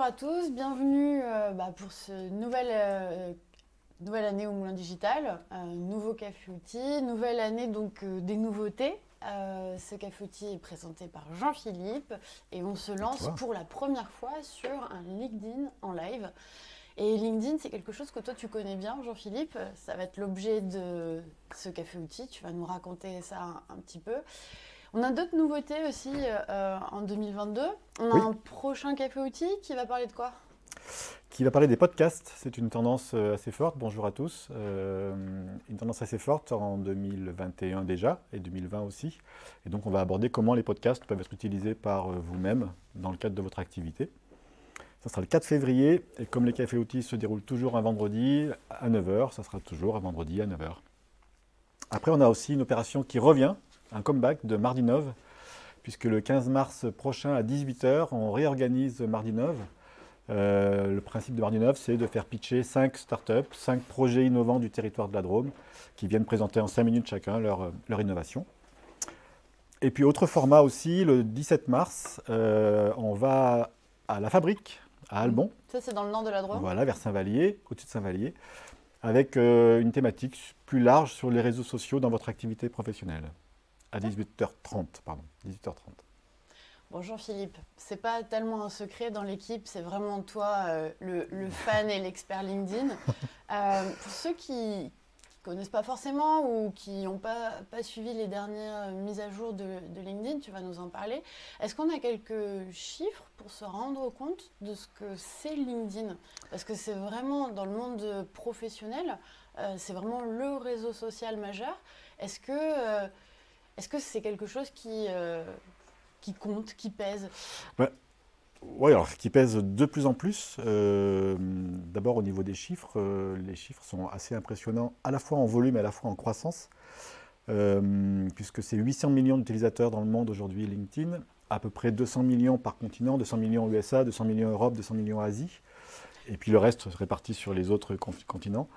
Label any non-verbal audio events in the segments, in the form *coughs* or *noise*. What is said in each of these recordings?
bonjour à tous, bienvenue euh, bah, pour ce nouvel, euh, nouvelle année au Moulin Digital, un nouveau café outil, nouvelle année donc euh, des nouveautés. Euh, ce café outil est présenté par Jean-Philippe et on se lance pour la première fois sur un LinkedIn en live. Et LinkedIn, c'est quelque chose que toi tu connais bien, Jean-Philippe. Ça va être l'objet de ce café outil. Tu vas nous raconter ça un, un petit peu. On a d'autres nouveautés aussi euh, en 2022. On a Oui. un prochain café outil qui va parler de quoi? Qui va parler des podcasts. C'est une tendance euh, assez forte. Bonjour à tous. Euh, une tendance assez forte en 2021 déjà et 2020 aussi. Et donc, on va aborder comment les podcasts peuvent être utilisés par euh, vous-même dans le cadre de votre activité. Ça sera le 4 février. Et comme les cafés outils se déroulent toujours un vendredi à 9h, ça sera toujours un vendredi à 9h. Après, on a aussi une opération qui revient, un comeback de Mardinov, puisque le 15 mars prochain à 18h, on réorganise Mardinov. Euh, le principe de Mardinov, c'est de faire pitcher 5 startups, 5 projets innovants du territoire de la Drôme, qui viennent présenter en 5 minutes chacun leur, euh, leur innovation. Et puis autre format aussi, le 17 mars, euh, on va à la fabrique, à Albon, Ça, c'est dans le nord de la Drôme. voilà, vers Saint-Vallier, au-dessus de Saint-Vallier, avec euh, une thématique plus large sur les réseaux sociaux dans votre activité professionnelle, à 18h30, pardon, 18h30. Bon, Jean-Philippe, c'est pas tellement un secret dans l'équipe, c'est vraiment toi euh, le, le fan et l'expert LinkedIn. *laughs* Euh, pour ceux qui ne connaissent pas forcément ou qui n'ont pas, pas suivi les dernières mises à jour de, de LinkedIn, tu vas nous en parler. Est-ce qu'on a quelques chiffres pour se rendre compte de ce que c'est LinkedIn? Parce que c'est vraiment, dans le monde professionnel, euh, c'est vraiment le réseau social majeur. Est-ce que euh, est-ce que c'est quelque chose qui, euh, qui compte, qui pèse? Oui, alors qui pèse de plus en plus. Euh, D'abord au niveau des chiffres, euh, les chiffres sont assez impressionnants, à la fois en volume et à la fois en croissance, puisque c'est 800 millions d'utilisateurs dans le monde aujourd'hui LinkedIn, à peu près 200 millions par continent, 200 millions USA, 200 millions Europe, 200 millions Asie, et puis le reste se répartit sur les autres con- continents,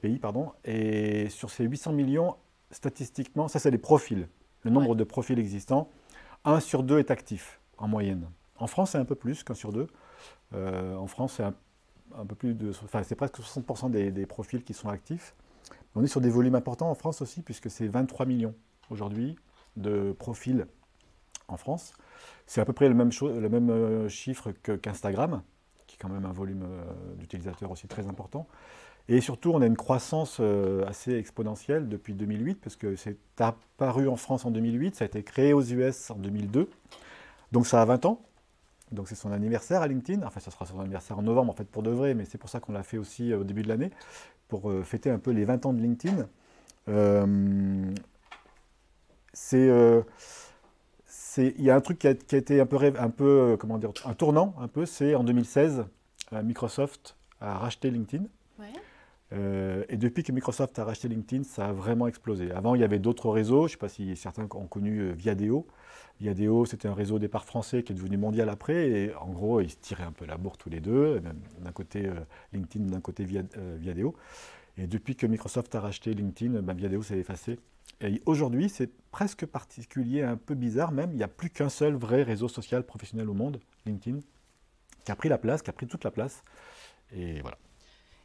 pays, pardon. Et sur ces 800 millions, statistiquement, ça c'est les profils, le nombre Ouais. de profils existants, 1 sur 2 est actif en moyenne. En France, c'est un peu plus qu'un sur deux. Euh, en France, c'est un, un peu plus de, enfin, c'est presque 60% des, des profils qui sont actifs. On est sur des volumes importants en France aussi, puisque c'est 23 millions aujourd'hui de profils en France. C'est à peu près le même, cho- le même euh, chiffre qu'Instagram, qui est quand même un volume euh, d'utilisateurs aussi très important. Et surtout, on a une croissance euh, assez exponentielle depuis 2008, parce que c'est apparu en France en 2008, ça a été créé aux US en 2002. Donc ça a 20 ans. Donc c'est son anniversaire à LinkedIn. Enfin, ça sera son anniversaire en novembre en fait pour de vrai, mais c'est pour ça qu'on l'a fait aussi euh, au début de l'année, pour euh, fêter un peu les 20 ans de LinkedIn. Il y a un truc qui a, été un peu, un comment dire, un tournant un peu, c'est en 2016, euh, Microsoft a racheté LinkedIn. Euh, et depuis que Microsoft a racheté LinkedIn, ça a vraiment explosé. Avant, il y avait d'autres réseaux. Je ne sais pas si certains ont connu euh, Viadeo. Viadeo, c'était un réseau au départ français qui est devenu mondial après. Et en gros, ils se tiraient un peu la bourre tous les deux. D'un côté euh, LinkedIn, d'un côté Via- Viadeo. Et depuis que Microsoft a racheté LinkedIn, ben, Viadeo s'est effacé. Et aujourd'hui, c'est presque particulier, un peu bizarre même. Il n'y a plus qu'un seul vrai réseau social professionnel au monde, LinkedIn, qui a pris la place, qui a pris toute la place. Et voilà.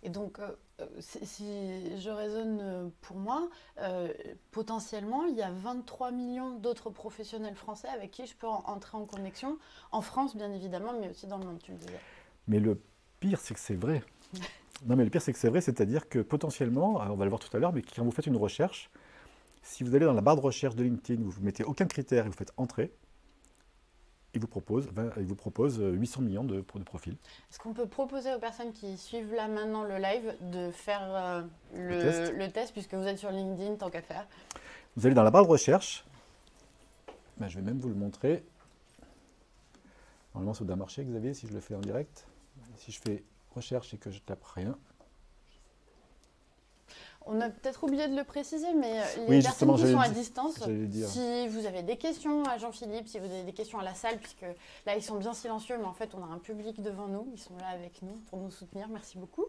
Et donc, euh, euh, si, si je raisonne euh, pour moi, euh, potentiellement, il y a 23 millions d'autres professionnels français avec qui je peux en- entrer en connexion, en France bien évidemment, mais aussi dans le monde, tu le disais. Mais le pire, c'est que c'est vrai. *laughs* Non, mais le pire, c'est que c'est vrai, c'est-à-dire que potentiellement, on va le voir tout à l'heure, mais quand vous faites une recherche, si vous allez dans la barre de recherche de LinkedIn, vous ne mettez aucun critère et vous faites entrer, il vous propose, 20 il vous propose euh, 800 millions de, de profils. Est-ce qu'on peut proposer aux personnes qui suivent là maintenant le live de faire euh, le, Le test. le test, puisque vous êtes sur LinkedIn, tant qu'à faire? Vous allez dans la barre de recherche, Ben, je vais même vous le montrer. Normalement, ça doit marcher, Xavier, si je le fais en direct. Si je fais recherche et que je tape rien. On a peut-être oublié de le préciser, mais euh, les Oui, personnes qui sont à distance, si vous avez des questions à Jean-Philippe, si vous avez des questions à la salle, puisque là ils sont bien silencieux, mais en fait on a un public devant nous, ils sont là avec nous pour nous soutenir, merci beaucoup.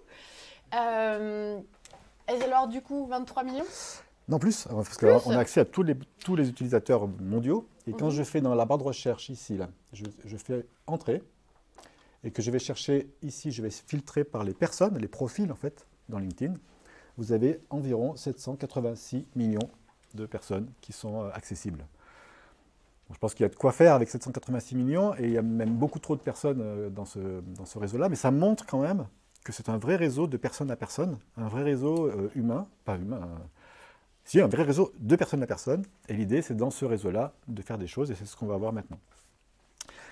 Euh, et alors du coup, 23 millions? Non, plus, euh, parce qu'on a accès à tous les, tous les utilisateurs mondiaux. Et quand Mhm. je fais dans la barre de recherche ici, là, je, je fais entrer, et que je vais chercher ici, je vais filtrer par les personnes, les profils en fait, dans LinkedIn, vous avez environ 786 millions de personnes qui sont euh, accessibles. je pense qu'il y a de quoi faire avec 786 millions et il y a même beaucoup trop de personnes euh, dans ce, réseau-là, mais ça montre quand même que c'est un vrai réseau de personne à personne, un vrai réseau euh, humain, pas humain, si un vrai réseau de personne à personne. Et l'idée, c'est dans ce réseau-là de faire des choses et c'est ce qu'on va voir maintenant.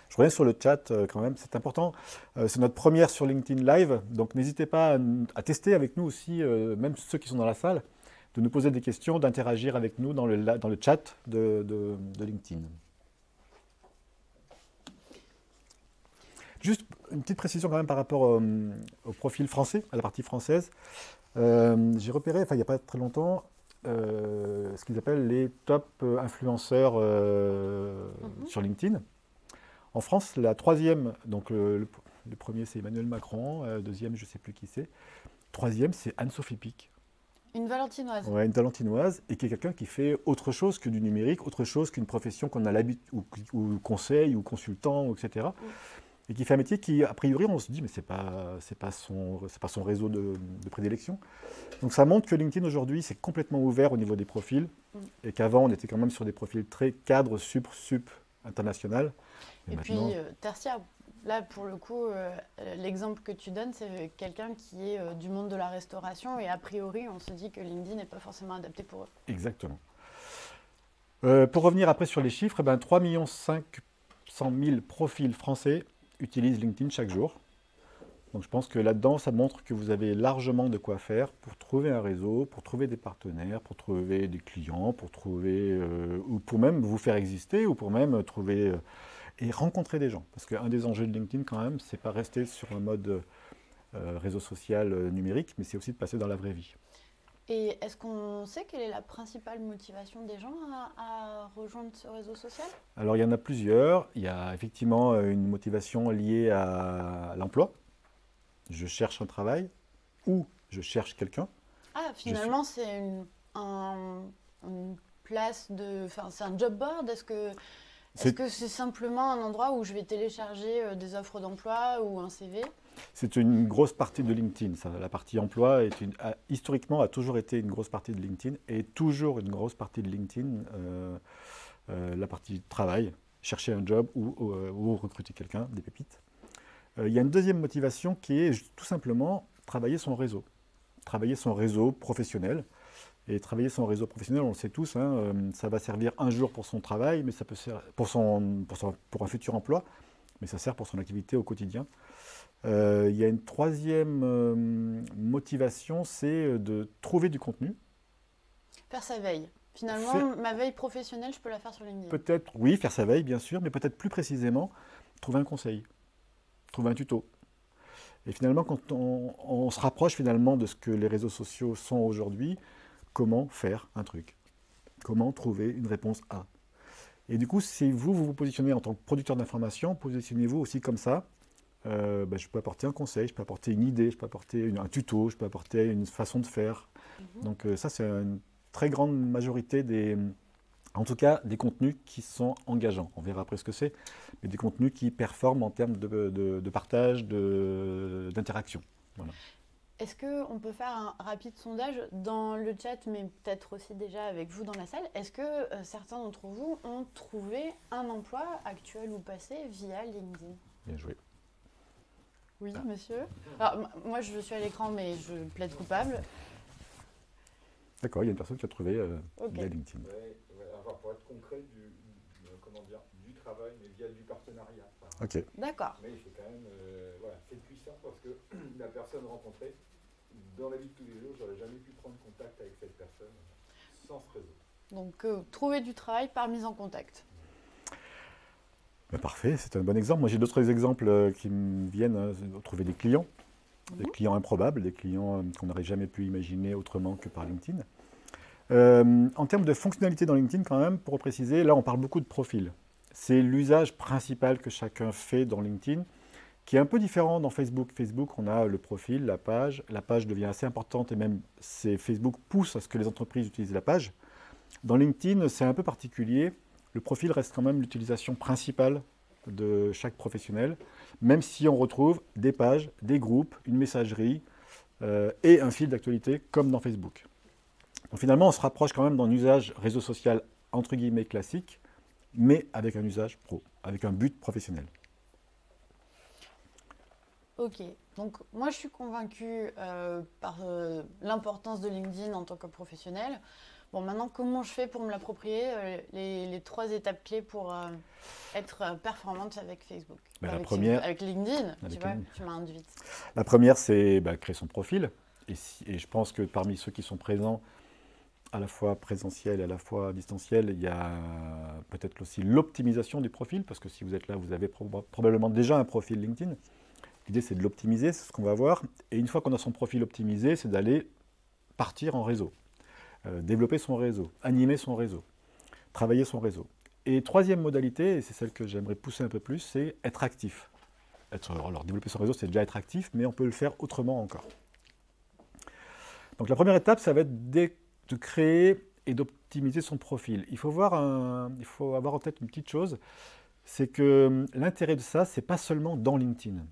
Je reviens sur le chat quand même, c'est important. c'est notre première sur LinkedIn Live, donc n'hésitez pas à, tester avec nous aussi, même ceux qui sont dans la salle de nous poser des questions, d'interagir avec nous dans le, dans le chat de, LinkedIn. Juste une petite précision quand même par rapport au, profil français, à la partie française. Euh, j'ai repéré, enfin il n'y a pas très longtemps, euh, ce qu'ils appellent les top influenceurs euh, mhm. sur LinkedIn. En France, la troisième, donc le, premier c'est Emmanuel Macron, deuxième je ne sais plus qui c'est, troisième c'est Anne-Sophie Pic. Une valentinoise. Oui, une valentinoise, et qui est quelqu'un qui fait autre chose que du numérique, autre chose qu'une profession qu'on a l'habitude, ou, conseil, ou consultant, etc. Et qui fait un métier qui, a priori, on se dit, mais ce n'est pas, pas, son, pas son réseau de, prédilection. Donc ça montre que LinkedIn aujourd'hui, c'est complètement ouvert au niveau des profils, mm. et qu'avant, on était quand même sur des profils très cadres, sup, sup, international. Et, puis, euh, tertiaire, Là, pour le coup, euh, l'exemple que tu donnes, c'est quelqu'un qui est euh, du monde de la restauration et a priori, on se dit que LinkedIn n'est pas forcément adapté pour eux. Exactement. Euh, pour revenir après sur les chiffres, eh ben, 3 500 000 profils français utilisent LinkedIn chaque jour. Donc je pense que là-dedans, ça montre que vous avez largement de quoi faire pour trouver un réseau, pour trouver des partenaires, pour trouver des clients, pour trouver, ou pour même vous faire exister, ou pour même trouver et rencontrer des gens. Parce qu'un des enjeux de LinkedIn, quand même, c'est pas rester sur un mode euh, réseau social euh, numérique, mais c'est aussi de passer dans la vraie vie. Et est-ce qu'on sait quelle est la principale motivation des gens à, rejoindre ce réseau social? Alors il y en a plusieurs. Il y a effectivement euh, une motivation liée à l'emploi. Je cherche un travail ou je cherche quelqu'un. Ah, finalement, c'est une, une, place de. Enfin, c'est un job board Est-ce que est-ce que c'est simplement un endroit où je vais télécharger euh, des offres d'emploi ou un CV C'est une grosse partie de LinkedIn. Ça. La partie emploi, est une, historiquement, a toujours été une grosse partie de LinkedIn et toujours une grosse partie de LinkedIn, euh, euh, la partie travail, chercher un job ou, ou recruter quelqu'un, des pépites. Il y a une deuxième motivation qui est tout simplement travailler son réseau. Travailler son réseau professionnel. Et travailler son réseau professionnel, on le sait tous, hein, euh, ça va servir un jour pour son travail, mais ça peut servir pour, son, pour, un futur emploi, mais ça sert pour son activité au quotidien. Euh, il y a une troisième euh, motivation, c'est de trouver du contenu. Faire sa veille. Finalement, ma veille professionnelle, je peux la faire sur LinkedIn. Peut-être, oui, faire sa veille, bien sûr, mais peut-être plus précisément, trouver un conseil, trouver un tuto. Et finalement, quand on, on se rapproche finalement de ce que les réseaux sociaux sont aujourd'hui, comment faire un truc, comment trouver une réponse A. Et du coup, si vous, vous vous positionnez en tant que producteur d'information, positionnez-vous aussi comme ça. Euh, ben, je peux apporter un conseil, je peux apporter une idée, je peux apporter un tuto, je peux apporter une façon de faire. Mhm. Donc euh, ça, c'est une très grande majorité des, en tout cas, des contenus qui sont engageants. On verra après ce que c'est, mais des contenus qui performent en termes de, de, de partage, d'interaction. Voilà. Est-ce qu'on peut faire un rapide sondage dans le chat, mais peut-être aussi déjà avec vous dans la salle? Est-ce que euh, certains d'entre vous ont trouvé un emploi actuel ou passé via LinkedIn? Bien joué. Oui, ah. monsieur. Alors, moi, je suis à l'écran, mais je plaide coupable. D'accord, il y a une personne qui a trouvé euh, via LinkedIn. Pour être concret, du, comment dire, du travail, mais via du partenariat. ok. D'accord. Mais c'est quand même, euh, voilà, c'est puissant parce que *clears throat* la personne rencontrée dans la vie de tous les jours, j'aurais jamais pu prendre contact avec cette personne sans ce réseau. Donc, euh, trouver du travail par mise en contact. Ben, parfait, c'est un bon exemple. Moi, j'ai d'autres exemples euh, qui me viennent. Hein, trouver des clients, des mhm. clients improbables, des clients qu'on n'aurait jamais pu imaginer autrement que par LinkedIn. En termes de fonctionnalité dans LinkedIn, quand même, pour préciser, là, on parle beaucoup de profil. C'est l'usage principal que chacun fait dans LinkedIn qui est un peu différent dans Facebook. Facebook, on a le profil, la page. La page devient assez importante et même Facebook pousse à ce que les entreprises utilisent la page. Dans LinkedIn, c'est un peu particulier. Le profil reste quand même l'utilisation principale de chaque professionnel, même si on retrouve des pages, des groupes, une messagerie euh, et un fil d'actualité comme dans Facebook. Donc finalement, on se rapproche quand même d'un usage réseau social entre guillemets classique, mais avec un usage pro, avec un but professionnel. Ok, donc moi je suis convaincue euh, par euh, l'importance de LinkedIn en tant que professionnel. Bon, maintenant, comment je fais pour me l'approprier euh, les, trois étapes clés pour être performante avec Facebook? Bah, avec, la première, avec LinkedIn, tu vois, tu m'as induite. La première, c'est bah, créer son profil. Et, et, je pense que parmi ceux qui sont présents, à la fois présentiel et à la fois distanciel, il y a peut-être aussi l'optimisation du profil, parce que si vous êtes là, vous avez probablement déjà un profil LinkedIn. L'idée, c'est de l'optimiser, c'est ce qu'on va voir. Et une fois qu'on a son profil optimisé, c'est d'aller partir en réseau, euh, développer son réseau, animer son réseau, travailler son réseau. Et troisième modalité, et c'est celle que j'aimerais pousser un peu plus, c'est être actif. Alors, développer son réseau, c'est déjà être actif, mais on peut le faire autrement encore. Donc la première étape, ça va être de créer et d'optimiser son profil. Il faut, voir un, il faut avoir en tête une petite chose, c'est que hum, l'intérêt de ça, c'est pas seulement dans LinkedIn.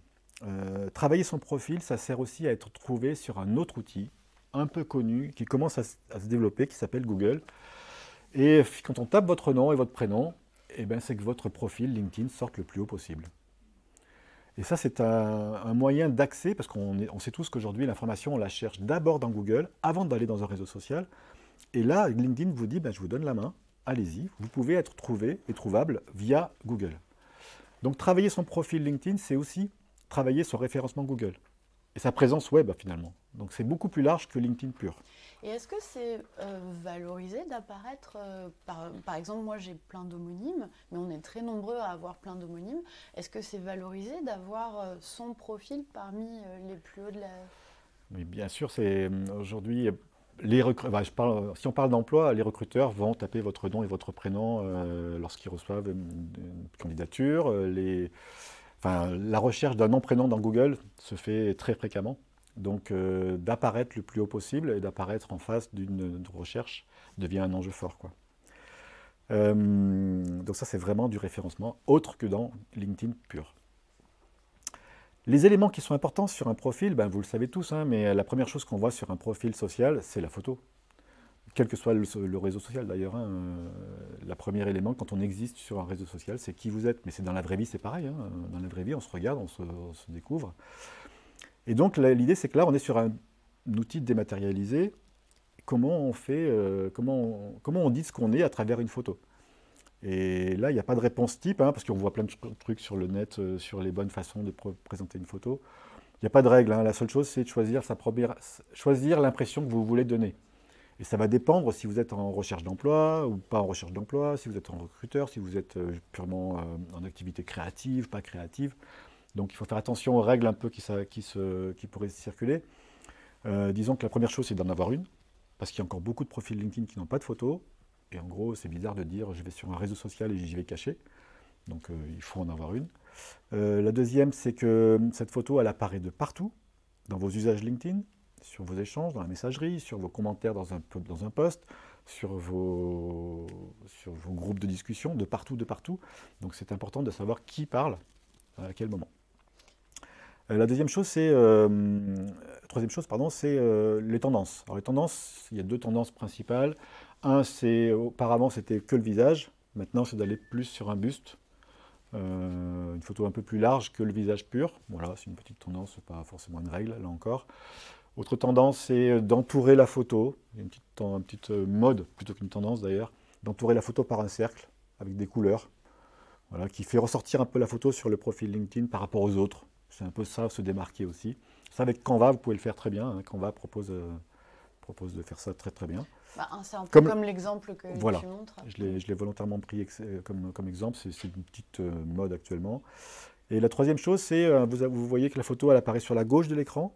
Euh, travailler son profil, ça sert aussi à être trouvé sur un autre outil, un peu connu, qui commence à, se développer, qui s'appelle Google. Et quand on tape votre nom et votre prénom, eh ben, c'est que votre profil LinkedIn sorte le plus haut possible. Et ça, c'est un, moyen d'accès, parce qu'on on sait tous qu'aujourd'hui, l'information, on la cherche d'abord dans Google, avant d'aller dans un réseau social. Et là, LinkedIn vous dit, ben, je vous donne la main, allez-y, vous pouvez être trouvé et trouvable via Google. Donc travailler son profil LinkedIn, c'est aussi travailler son référencement Google et sa présence web finalement. Donc c'est beaucoup plus large que LinkedIn pur. Et est-ce que c'est euh, valorisé d'apparaître, euh, par, par, exemple moi j'ai plein d'homonymes, mais on est très nombreux à avoir plein d'homonymes, est-ce que c'est valorisé d'avoir euh, son profil parmi les plus hauts de la... Mais bien sûr, c'est aujourd'hui les bah, je parle, si on parle d'emploi, les recruteurs vont taper votre nom et votre prénom lorsqu'ils reçoivent une, une candidature. Les, la recherche d'un nom-prénom dans Google se fait très fréquemment. Donc euh, d'apparaître le plus haut possible et d'apparaître en face d'une recherche devient un enjeu fort. Euh, donc ça c'est vraiment du référencement autre que dans LinkedIn pur. Les éléments qui sont importants sur un profil, ben, vous le savez tous, hein, mais la première chose qu'on voit sur un profil social, c'est la photo quel que soit le, réseau social d'ailleurs. Hein, euh, premier élément quand on existe sur un réseau social, c'est qui vous êtes. Mais c'est dans la vraie vie, c'est pareil. Hein. Dans la vraie vie, on se regarde, on se, découvre. Et donc l'idée, c'est que là, on est sur un, outil dématérialisé. Comment on fait, euh, comment, on, dit ce qu'on est à travers une photo? Et là, il n'y a pas de réponse type, hein, parce qu'on voit plein de trucs sur le net, euh, sur les bonnes façons de présenter une photo. Il n'y a pas de règle. La seule chose, c'est de choisir l'impression que vous voulez donner. Et ça va dépendre si vous êtes en recherche d'emploi ou pas en recherche d'emploi, si vous êtes en recruteur, si vous êtes euh, purement euh, en activité créative, pas créative. Donc il faut faire attention aux règles un peu qui, se, qui pourraient circuler. Euh, disons que la première chose, c'est d'en avoir une, parce qu'il y a encore beaucoup de profils LinkedIn qui n'ont pas de photo. Et en gros, c'est bizarre de dire je vais sur un réseau social et j'y vais cacher. Donc il faut en avoir une. la deuxième, c'est que cette photo, elle apparaît de partout, dans vos usages LinkedIn, sur vos échanges, dans la messagerie, sur vos commentaires dans un, dans post, sur vos, sur vos groupes de discussion, de partout, de partout. Donc c'est important de savoir qui parle à quel moment. Euh, la deuxième chose, c'est euh, troisième chose, pardon, c'est euh, les tendances. Alors les tendances, il y a deux tendances principales. Un, c'est auparavant c'était que le visage. Maintenant, c'est d'aller plus sur un buste, une photo un peu plus large que le visage pur. Voilà, c'est une petite tendance, pas forcément une règle là encore. Autre tendance, c'est euh, d'entourer la photo, une petite, euh, mode plutôt qu'une tendance d'ailleurs, d'entourer la photo par un cercle avec des couleurs, voilà, qui fait ressortir un peu la photo sur le profil LinkedIn par rapport aux autres. C'est un peu ça, se démarquer aussi. Ça, avec Canva, vous pouvez le faire très bien. Hein. Canva propose, euh, propose de faire ça très très bien. Bah, c'est un peu comme, l'exemple que tu montres. Je l'ai volontairement pris comme, comme exemple, c'est une petite mode actuellement. Et la troisième chose, c'est, vous, vous voyez que la photo, elle apparaît sur la gauche de l'écran,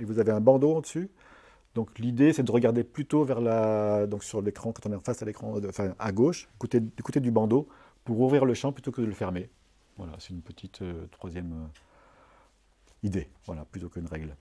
et vous avez un bandeau au-dessus. Donc l'idée, c'est de regarder plutôt vers la, donc sur l'écran, quand on est en face à l'écran, enfin à gauche, du côté du bandeau, pour ouvrir le champ plutôt que de le fermer. Voilà, c'est une petite euh, troisième euh, idée, voilà, plutôt qu'une règle.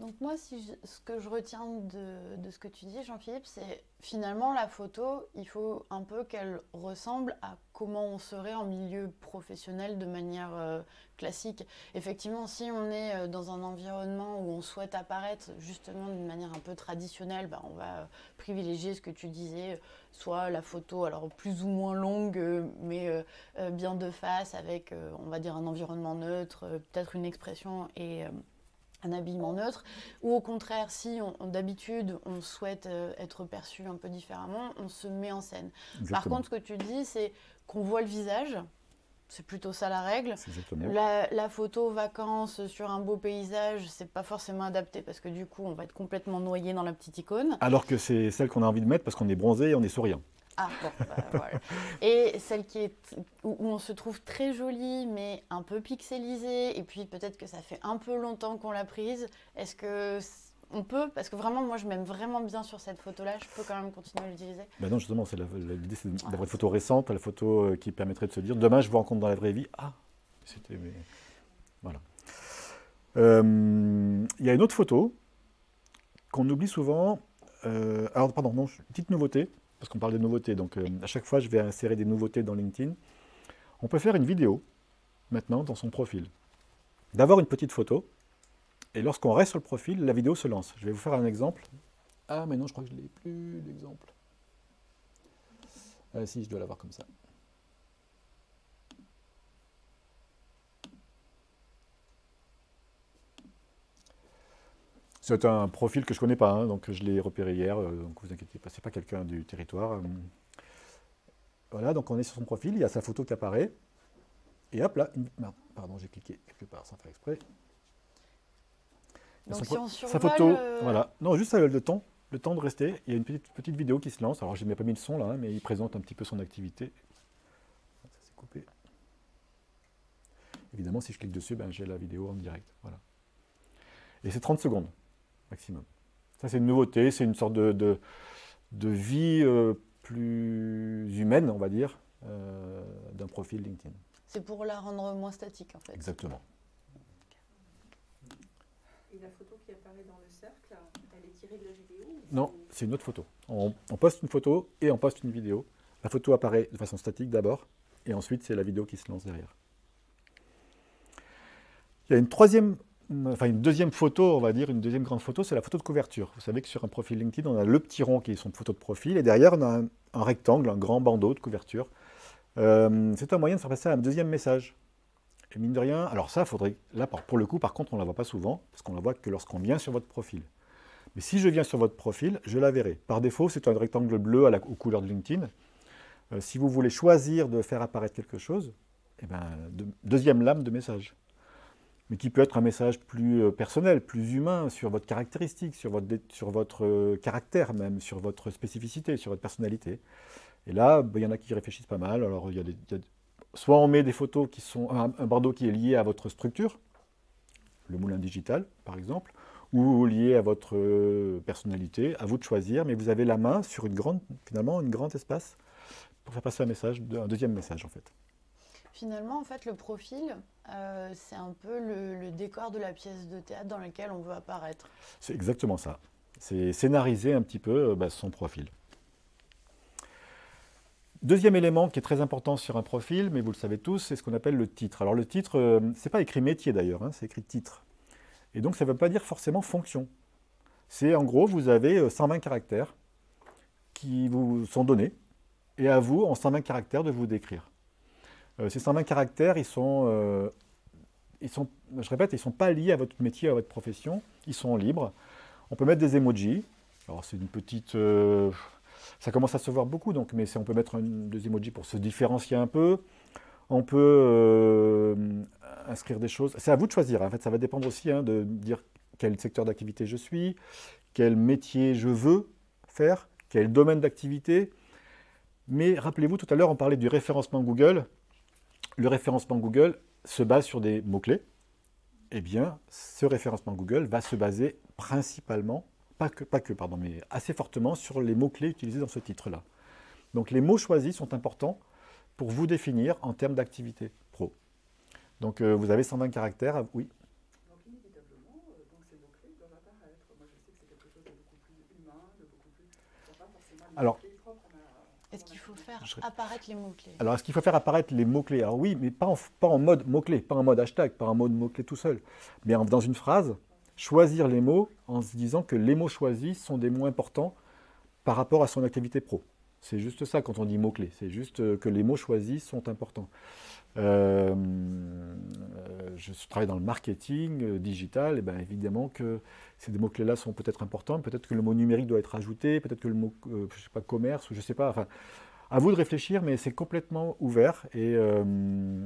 Donc moi, si ce que je retiens de, ce que tu dis, Jean-Philippe, c'est finalement la photo, il faut un peu qu'elle ressemble à comment on serait en milieu professionnel de manière euh, classique. Effectivement, si on est euh, dans un environnement où on souhaite apparaître justement d'une manière un peu traditionnelle, bah, on va euh, privilégier ce que tu disais, soit la photo, alors plus ou moins longue, mais bien de face, avec, on va dire, un environnement neutre, peut-être une expression et... un habillement neutre, ou au contraire, si on- on- d'habitude on souhaite euh, être perçu un peu différemment, on se met en scène. Par contre, ce que tu dis, c'est qu'on voit le visage, c'est plutôt ça la règle. La, la photo vacances sur un beau paysage, c'est pas forcément adapté parce que du coup, on va être complètement noyé dans la petite icône. Alors que c'est celle qu'on a envie de mettre parce qu'on est bronzé et on est souriant. Ah, bon, bah, *laughs* voilà. Et celle qui est où, où on se trouve très jolie, mais un peu pixelisée, et puis peut-être que ça fait un peu longtemps qu'on l'a prise. Est-ce que on peut? Parce que vraiment, moi, je m'aime vraiment bien sur cette photo-là. Je peux quand même continuer à l'utiliser. Ben non, justement, l'idée, c'est d'avoir une photo récente, la photo euh, qui permettrait de se dire demain, je vous rencontre dans la vraie vie. Ah, c'était. mais- Voilà. Euh, Il y a une autre photo qu'on oublie souvent. Euh, alors, pardon, non, petite nouveauté, parce qu'on parle de nouveautés. Donc, euh, à chaque fois, je vais insérer des nouveautés dans LinkedIn. On peut faire une vidéo maintenant dans son profil. D'avoir une petite photo. Et lorsqu'on reste sur le profil, la vidéo se lance. Je vais vous faire un exemple. Ah, mais non, je crois que je ne l'ai plus, l'exemple. Ah si, je dois l'avoir comme ça. C'est un profil que je connais pas, hein, donc je l'ai repéré hier, euh, donc vous inquiétez pas, c'est pas quelqu'un du territoire. euh. Voilà, donc on est sur son profil, il y a sa photo qui apparaît, et hop là, une- pardon, j'ai cliqué quelque part sans faire exprès. Donc, si on sa photo, euh, voilà. Non, juste le temps, le temps de rester. Il y a une petite, petite vidéo qui se lance. Alors, je n'ai pas mis le son là, hein, mais il présente un petit peu son activité. Ça s'est coupé. Évidemment, si je clique dessus, ben, j'ai la vidéo en direct. Voilà. Et c'est 30 secondes maximum. Ça, c'est une nouveauté. C'est une sorte de, de, de vie euh, plus humaine, on va dire, euh, d'un profil LinkedIn. C'est pour la rendre moins statique, en fait. Exactement. Et la photo qui apparaît dans le cercle, elle est tirée de la vidéo Non, c'est- c'est une autre photo. On, on poste une photo et on poste une vidéo. La photo apparaît de façon statique d'abord, et ensuite c'est la vidéo qui se lance derrière. Il y a une troisième, enfin une deuxième photo, on va dire, une deuxième grande photo, c'est la photo de couverture. Vous savez que sur un profil LinkedIn, on a le petit rond qui est son photo de profil, et derrière on a un, rectangle, un grand bandeau de couverture. Euh, c'est un moyen de faire passer un deuxième message. Et mine de rien, alors ça, faudrait, là pour le coup, par contre, on ne la voit pas souvent, parce qu'on la voit que lorsqu'on vient sur votre profil. Mais si je viens sur votre profil, je la verrai. Par défaut, c'est un rectangle bleu la- aux couleurs de LinkedIn. Euh, si vous voulez choisir de faire apparaître quelque chose, eh ben, de- deuxième lame de message. Mais qui peut être un message plus euh, personnel, plus humain, sur votre caractéristique, sur votre, sur votre euh, caractère même, sur votre spécificité, sur votre personnalité. Et là, il y en a qui réfléchissent pas mal. Alors, soit on met des photos qui sont un, un bandeau qui est lié à votre structure, le moulin digital par exemple, ou lié à votre euh, personnalité, à vous de choisir, mais vous avez la main sur une grande, finalement, une grande espace pour faire passer un message, un deuxième message en fait. Finalement, en fait, le profil, euh, c'est un peu le, décor de la pièce de théâtre dans laquelle on veut apparaître. C'est exactement ça. C'est scénariser un petit peu euh, bah, son profil. Deuxième élément qui est très important sur un profil, mais vous le savez tous, c'est ce qu'on appelle le titre. Alors le titre, euh, c'est pas écrit métier d'ailleurs, hein, c'est écrit titre. Et donc ça ne veut pas dire forcément fonction. C'est en gros, vous avez euh, 120 caractères qui vous sont donnés, et à vous, en 120 caractères, de vous décrire. Euh, ces 120 caractères, ils sont, euh, ils sont, je répète, ils ne sont pas liés à votre métier, à votre profession, ils sont libres. On peut mettre des emojis. Alors c'est une petite... euh, ça commence à se voir beaucoup, donc, mais on peut mettre un- des emojis pour se différencier un peu. On peut inscrire des choses. C'est à vous de choisir. En fait, ça va dépendre aussi hein, de dire quel secteur d'activité je suis, quel métier je veux faire, quel domaine d'activité. Mais rappelez-vous, tout à l'heure, on parlait du référencement Google le référencement Google se base sur des mots-clés, eh bien, ce référencement Google va se baser principalement, pas que, pas pardon, mais assez fortement sur les mots-clés utilisés dans ce titre-là. Donc les mots choisis sont importants pour vous définir en termes d'activité pro. Donc euh, vous avez 120 caractères, oui Alors, faut faire apparaître les mots-clés Alors, est-ce qu'il faut faire apparaître les mots-clés? Alors oui, mais pas en, pas en mode mot-clé, pas en mode hashtag, pas en mode mot-clé tout seul. Mais en- dans une phrase, choisir les mots en se disant que les mots choisis sont des mots importants par rapport à son activité pro. C'est juste ça quand on dit mots-clés. C'est juste euh, que les mots choisis sont importants. Euh, je travaille dans le marketing euh, digital, et bien évidemment que ces mots-clés-là sont peut-être importants. Peut-être que le mot numérique doit être ajouté, peut-être que le mot euh, je sais pas, commerce, ou je ne sais pas. Enfin, à vous de réfléchir, mais c'est complètement ouvert et, euh,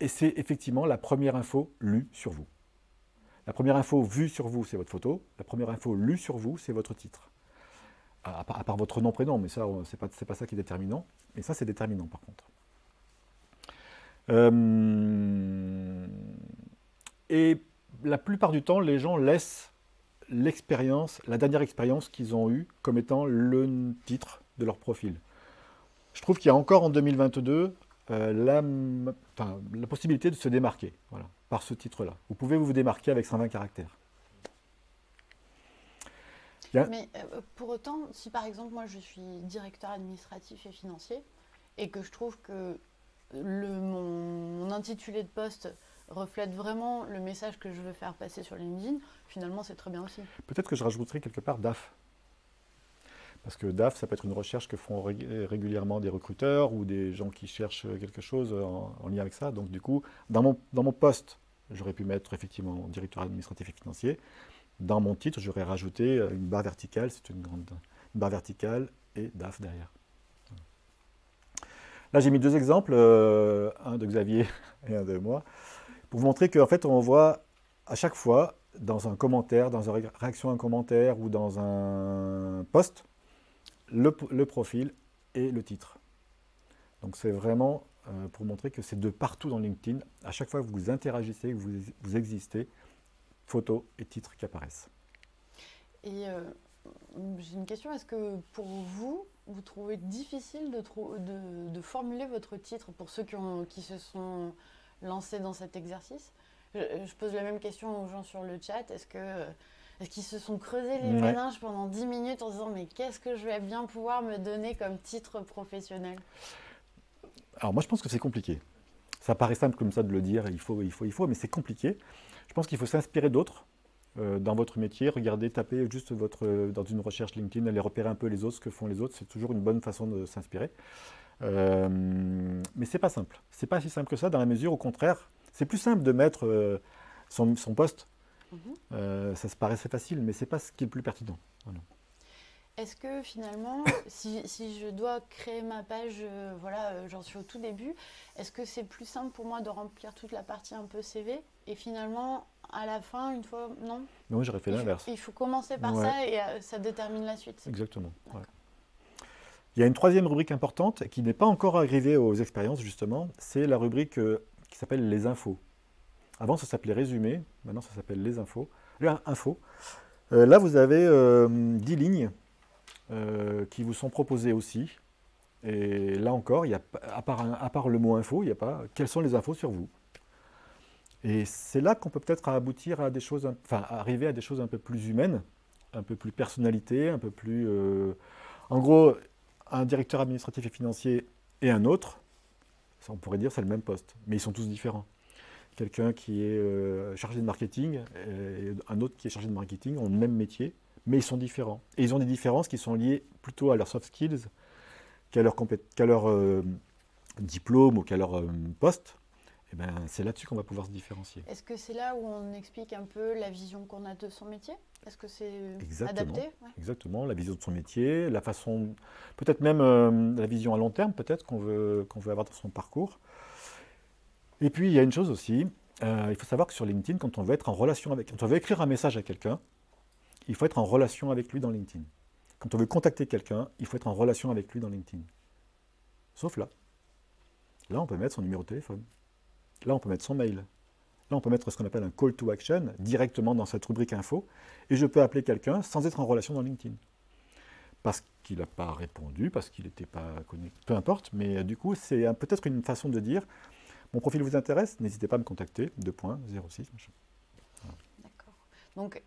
et c'est effectivement la première info lue sur vous. La première info vue sur vous, c'est votre photo. La première info lue sur vous, c'est votre titre. À, part, votre nom, prénom, mais ça, c'est pas, pas ça qui est déterminant. Mais ça, c'est déterminant par contre. Euh, et la plupart du temps, les gens laissent l'expérience, la dernière expérience qu'ils ont eue comme étant le titre de leur profil. Je trouve qu'il y a encore en 2022 euh, la, m- enfin, la possibilité de se démarquer voilà, par ce titre-là. Vous pouvez vous démarquer avec 120 caractères. Mais euh, pour autant, si par exemple moi je suis directeur administratif et financier et que je trouve que le, mon, mon intitulé de poste reflète vraiment le message que je veux faire passer sur LinkedIn, finalement c'est très bien aussi. Peut-être que je rajouterai quelque part DAF. Parce que DAF, ça peut être une recherche que font rég- régulièrement des recruteurs ou des gens qui cherchent quelque chose en, en lien avec ça. Donc du coup, dans mon, dans mon poste, j'aurais pu mettre effectivement directeur administratif et financier. Dans mon titre, j'aurais rajouté euh, une barre verticale, c'est une grande barre verticale et DAF derrière. Là, j'ai mis deux exemples, euh, un de Xavier *laughs* et un de moi, pour vous montrer qu'en fait, on voit à chaque fois dans un commentaire, dans une ré- réaction à un commentaire ou dans un post, le, profil et le titre. Donc c'est vraiment euh, pour montrer que c'est de partout dans LinkedIn. À chaque fois que vous interagissez, que vous, existez, photos et titres qui apparaissent. Et euh, j'ai une question, est-ce que pour vous, vous trouvez difficile de, formuler votre titre pour ceux qui se sont lancés dans cet exercice? Je, je pose la même question aux gens sur le chat, est-ce que... Est-ce qu'ils se sont creusés les Ouais. méninges pendant 10 minutes en se disant mais qu'est-ce que je vais bien pouvoir me donner comme titre professionnel? Alors moi je pense que c'est compliqué. Ça paraît simple comme ça de le dire, il faut, il faut, il faut, mais c'est compliqué. Je pense qu'il faut s'inspirer d'autres euh, dans votre métier, regarder, taper juste votre, euh, dans une recherche LinkedIn, aller repérer un peu les autres, ce que font les autres, c'est toujours une bonne façon de s'inspirer. Euh, mais c'est pas simple. C'est pas si simple que ça dans la mesure, au contraire, c'est plus simple de mettre euh, son, son poste. Mhm. Euh, ça se paraissait facile, mais c'est pas ce qui est le plus pertinent. Voilà. Est-ce que finalement, si, si je dois créer ma page, euh, voilà, euh, j'en suis au tout début, est-ce que c'est plus simple pour moi de remplir toute la partie un peu CV et finalement, à la fin, une fois, non? Moi j'aurais fait l'inverse. il faut commencer par Ouais. ça et euh, ça détermine la suite. Exactement. Ouais. Il y a une troisième rubrique importante qui n'est pas encore arrivée aux expériences, justement, c'est la rubrique qui s'appelle les infos. Avant, ça s'appelait résumé, maintenant ça s'appelle les infos. Là, infos. Euh, là, vous avez euh, 10 lignes euh, qui vous sont proposées aussi. Et là encore, y a, à, part, le mot info, il n'y a pas quelles sont les infos sur vous? Et c'est là qu'on peut peut-être aboutir à des choses, enfin arriver à des choses un peu plus humaines, un peu plus personnalité, un peu plus. euh, En gros, un directeur administratif et financier et un autre, on pourrait dire c'est le même poste, mais ils sont tous différents. Quelqu'un qui est euh, chargé de marketing et un autre qui est chargé de marketing ont le même métier, mais ils sont différents. Et ils ont des différences qui sont liées plutôt à leurs soft skills qu'à leur, euh, diplôme ou qu'à leur euh, poste. Et ben, c'est là-dessus qu'on va pouvoir se différencier. Est-ce que c'est là où on explique un peu la vision qu'on a de son métier? Est-ce que c'est adapté? Ouais. Exactement, la vision de son métier, la façon, peut-être même euh, la vision à long terme, peut-être qu'on veut, qu'on veut avoir dans son parcours. Et puis il y a une chose aussi, euh, il faut savoir que sur LinkedIn, quand on veut être en relation avec, quand on veut écrire un message à quelqu'un, il faut être en relation avec lui dans LinkedIn. Quand on veut contacter quelqu'un, il faut être en relation avec lui dans LinkedIn. Sauf là. Là, on peut mettre son numéro de téléphone. Là, on peut mettre son mail. Là, on peut mettre ce qu'on appelle un call to action directement dans cette rubrique info. Et je peux appeler quelqu'un sans être en relation dans LinkedIn. Parce qu'il n'a pas répondu, parce qu'il n'était pas connecté, peu importe. Mais euh, du coup, c'est un- peut-être une façon de dire mon profil vous intéresse N'hésitez pas à me contacter. 2.06. machin. D'accord. Donc,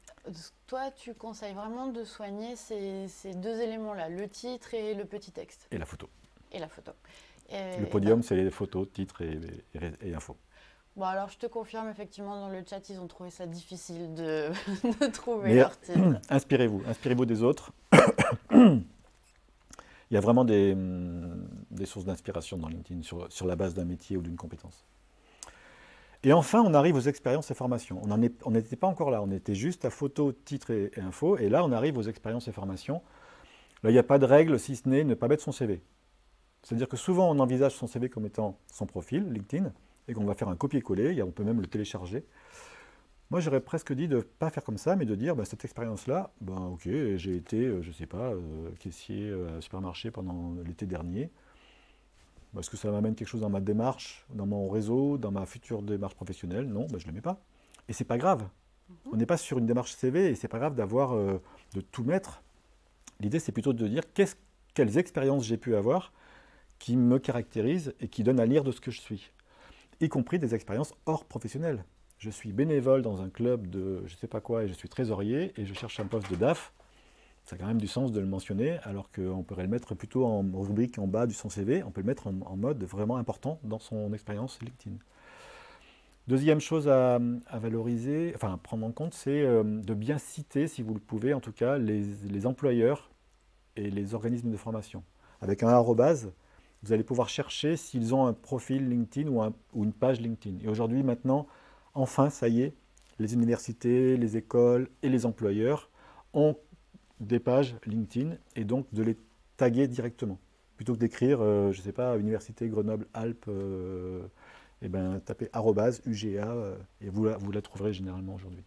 toi, tu conseilles vraiment de soigner ces, ces deux éléments-là, le titre et le petit texte. Et la photo. Et la photo. Et, le podium, c'est les photos, titres et, et, et infos. Bon, alors je te confirme, effectivement, dans le chat, ils ont trouvé ça difficile de, *laughs* de trouver leur titre. *clears throat* Inspirez-vous, inspirez-vous des autres. *coughs* *coughs* *coughs* Il y a vraiment des, des sources d'inspiration dans LinkedIn sur, sur la base d'un métier ou d'une compétence. Et enfin, on arrive aux expériences et formations. On n'était pas encore là, on était juste à photo, titre et, info, et là on arrive aux expériences et formations. Là, il n'y a pas de règle si ce n'est ne pas mettre son CV. C'est-à-dire que souvent on envisage son CV comme étant son profil, LinkedIn, et qu'on va faire un copier-coller, on peut même le télécharger. Moi, j'aurais presque dit de ne pas faire comme ça, mais de dire, bah, cette expérience-là, ben, ok, j'ai été, euh, je ne sais pas, euh, caissier euh, à supermarché pendant l'été dernier. Est-ce que ça m'amène quelque chose dans ma démarche, dans mon réseau, dans ma future démarche professionnelle? Non, ben, je ne le mets pas. Et c'est pas grave. Mhm. On n'est pas sur une démarche CV et c'est pas grave d'avoir, de tout mettre. L'idée, c'est plutôt de dire quelles expériences j'ai pu avoir qui me caractérisent et qui donnent à lire de ce que je suis y compris des expériences hors professionnelles. Je suis bénévole dans un club de je ne sais pas quoi et je suis trésorier et je cherche un poste de DAF. Ça a quand même du sens de le mentionner, alors qu'on pourrait le mettre plutôt en rubrique en bas du son CV. On peut le mettre en, mode vraiment important dans son expérience LinkedIn. Deuxième chose à, valoriser, enfin à prendre en compte, c'est euh, de bien citer, si vous le pouvez, en tout cas, les, employeurs et les organismes de formation. Avec un arrobase, vous allez pouvoir chercher s'ils ont un profil LinkedIn ou, une page LinkedIn. Et aujourd'hui, maintenant, enfin, ça y est, les universités, les écoles et les employeurs ont des pages LinkedIn et donc de les taguer directement. Plutôt que d'écrire, euh, je ne sais pas, Université Grenoble-Alpes, euh, eh ben, tapez arrobase UGA euh, et vous la, trouverez généralement aujourd'hui.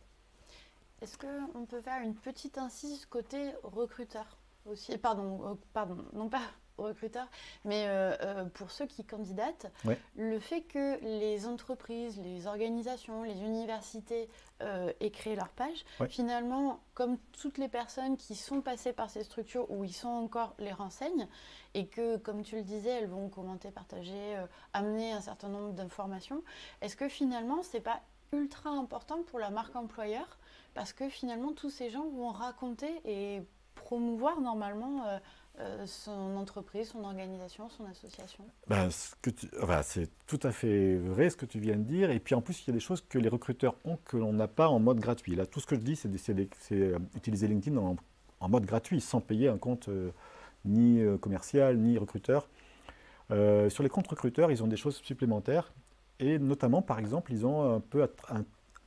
Est-ce qu'on peut faire une petite incise côté recruteur aussi? Pardon, pardon, non pas recruteurs, mais euh, euh, pour ceux qui candidatent, le fait que les entreprises, les organisations, les universités euh, aient créé leur page, finalement, comme toutes les personnes qui sont passées par ces structures où ils sont encore les renseignent, et que, comme tu le disais, elles vont commenter, partager, amener un certain nombre d'informations, est-ce que finalement, c'est pas ultra important pour la marque employeur parce que finalement tous ces gens vont raconter et promouvoir normalement euh, son entreprise, son organisation, son association ben, C'est tout à fait vrai ce que tu viens de dire. Et puis en plus, il y a des choses que les recruteurs ont que l'on n'a pas en mode gratuit. Là, tout ce que je dis, c'est euh, utiliser LinkedIn en, mode gratuit, sans payer un compte euh, ni commercial, ni recruteur. sur les comptes recruteurs, ils ont des choses supplémentaires. Et notamment, par exemple, ils ont un peu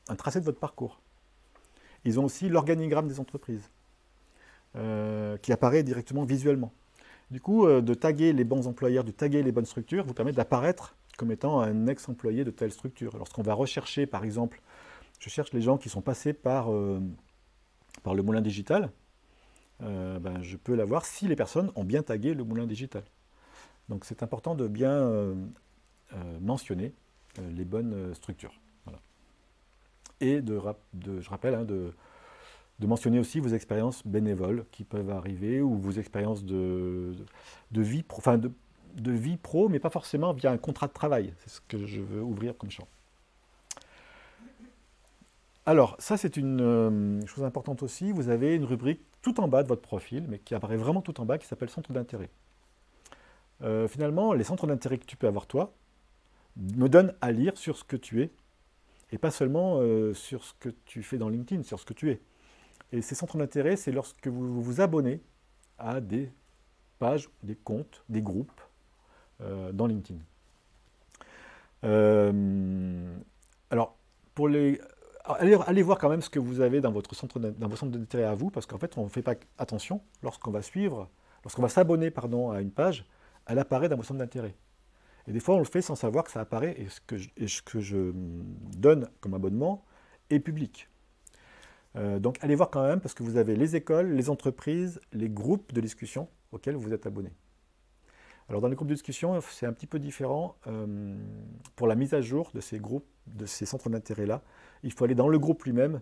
un tracé de votre parcours. Ils ont aussi l'organigramme des entreprises. Euh, qui apparaît directement visuellement. Du coup, euh, de taguer les bons employeurs, de taguer les bonnes structures, vous permet d'apparaître comme étant un ex-employé de telle structure. Lorsqu'on va rechercher, par exemple, je cherche les gens qui sont passés par, euh, par le moulin digital, ben, je peux l'avoir si les personnes ont bien tagué le moulin digital. Donc c'est important de bien mentionner les bonnes structures. Et de, de, je rappelle, hein, de, de mentionner aussi vos expériences bénévoles qui peuvent arriver ou vos expériences de, vie pro, mais pas forcément via un contrat de travail. C'est ce que je veux ouvrir comme champ. Alors, ça c'est une euh, chose importante aussi. Vous avez une rubrique tout en bas de votre profil, mais qui apparaît vraiment tout en bas, qui s'appelle centre d'intérêt. Euh, finalement, les centres d'intérêt que tu peux avoir toi me donnent à lire sur ce que tu es, et pas seulement euh, sur ce que tu fais dans LinkedIn, sur ce que tu es. Et ces centres d'intérêt, c'est lorsque vous vous abonnez à des pages, des comptes, des groupes euh, dans LinkedIn. Euh, alors, pour les, allez, voir quand même ce que vous avez dans votre centre dans centre d'intérêt à vous, parce qu'en fait, on ne fait pas attention lorsqu'on va suivre, lorsqu'on va s'abonner pardon à une page, elle apparaît dans votre centre d'intérêt. Et des fois, on le fait sans savoir que ça apparaît et ce que et ce que je donne comme abonnement est public. Euh, donc allez voir quand même parce que vous avez les écoles, les entreprises, les groupes de discussion auxquels vous êtes abonné. Alors dans les groupes de discussion, c'est un petit peu différent. Euh, pour la mise à jour de ces groupes, de ces centres d'intérêt-là, il faut aller dans le groupe lui-même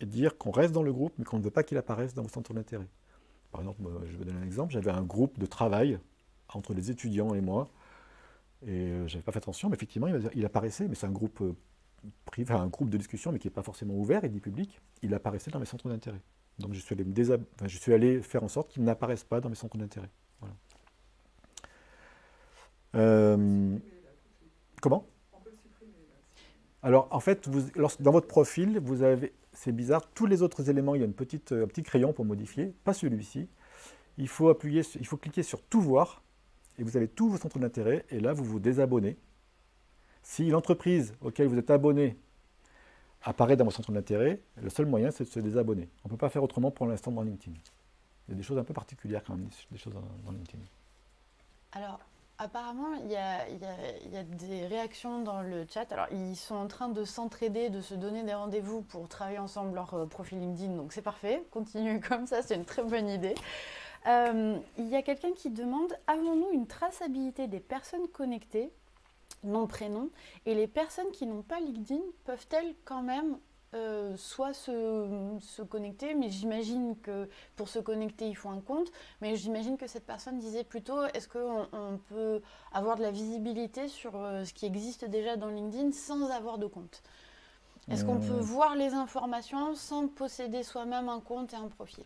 et dire qu'on reste dans le groupe, mais qu'on ne veut pas qu'il apparaisse dans vos centres d'intérêt. Par exemple, je vais donner un exemple, j'avais un groupe de travail entre les étudiants et moi, et euh, je n'avais pas fait attention, mais effectivement, il, apparaissait, mais c'est un groupe privé, enfin, un groupe de discussion, mais qui n'est pas forcément ouvert et dit public, il apparaissait dans mes centres d'intérêt. Donc je suis, allé faire en sorte qu'il n'apparaisse pas dans mes centres d'intérêt. Euh, comment? Alors en fait, vous, dans votre profil, vous avez, c'est bizarre, tous les autres éléments, il y a une petite, un petit crayon pour modifier, pas celui-ci. Il faut appuyer, il faut cliquer sur tout voir et vous avez tous vos centres d'intérêt et là vous vous désabonnez. Si l'entreprise auquel vous êtes abonné apparaît dans vos centres d'intérêt, le seul moyen c'est de se désabonner. On ne peut pas faire autrement pour l'instant dans LinkedIn. Il y a des choses un peu particulières quand même, des choses dans LinkedIn. Alors, apparemment, il y a, des réactions dans le chat. Alors, ils sont en train de s'entraider, de se donner des rendez-vous pour travailler ensemble leur euh, profil LinkedIn. Donc, c'est parfait. *laughs* Continuez comme ça, c'est une très bonne idée. Euh, il y a quelqu'un qui demande avons-nous une traçabilité des personnes connectées, nom, prénom, et les personnes qui n'ont pas LinkedIn peuvent-elles quand même euh, soit se, se connecter, mais j'imagine que pour se connecter, il faut un compte. Mais j'imagine que cette personne disait plutôt est-ce qu'on on peut avoir de la visibilité sur euh, ce qui existe déjà dans LinkedIn sans avoir de compte? Est-ce qu'on peut Euh. voir les informations sans posséder soi-même un compte et un profil?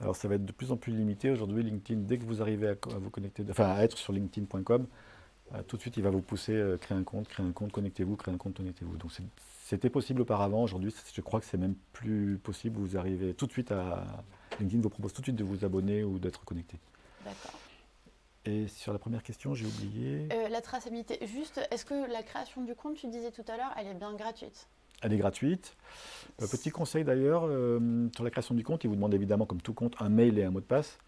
Alors ça va être de plus en plus limité aujourd'hui. LinkedIn, dès que vous arrivez à, vous connecter, enfin à être sur LinkedIn.com, tout de suite il va vous pousser euh, créer un compte, créer un compte, connectez-vous, créer un compte, connectez-vous. Donc c'était possible auparavant. Aujourd'hui, je crois que c'est même plus possible. Vous arrivez tout de suite à LinkedIn vous propose tout de suite de vous abonner ou d'être connecté. D'accord. Et sur la première question, j'ai oublié. Euh, la traçabilité, juste, est-ce que la création du compte, tu disais tout à l'heure, elle est bien gratuite? Elle est gratuite. Euh, petit conseil d'ailleurs, euh, sur la création du compte, il vous demande évidemment, comme tout compte, un mail et un mot de passe.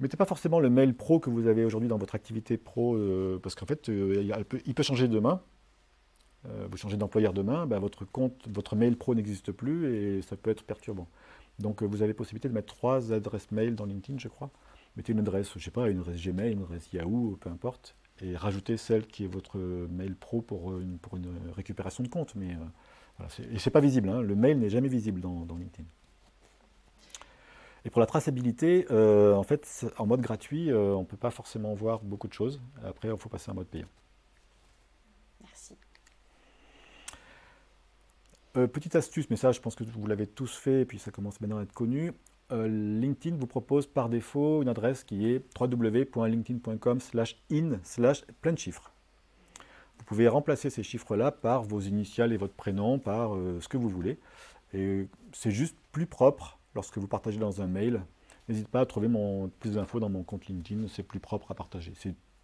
Mettez pas forcément le mail pro que vous avez aujourd'hui dans votre activité pro, euh, parce qu'en fait, euh, il, peut, changer demain. Euh, vous changez d'employeur demain, ben, votre compte, votre mail pro n'existe plus et ça peut être perturbant. Donc vous avez possibilité de mettre trois adresses mail dans LinkedIn, je crois. Mettez une adresse, je sais pas, une adresse Gmail, une adresse Yahoo, peu importe, et rajoutez celle qui est votre mail pro pour une, récupération de compte. Mais voilà, et c'est pas visible, hein, le mail n'est jamais visible dans LinkedIn. Et pour la traçabilité, euh, en fait, en mode gratuit, euh, on ne peut pas forcément voir beaucoup de choses. Après, il faut passer en mode payant. Merci. Euh, petite astuce, mais ça, je pense que vous l'avez tous fait, et puis ça commence maintenant à être connu. LinkedIn vous propose par défaut une adresse qui est www.linkedin.com slash in slash plein de chiffres. Vous pouvez remplacer ces chiffres-là par vos initiales et votre prénom, par ce que vous voulez. Et c'est juste plus propre lorsque vous partagez dans un mail. N'hésitez pas à trouver mon, plus d'infos dans mon compte LinkedIn, c'est plus propre à partager.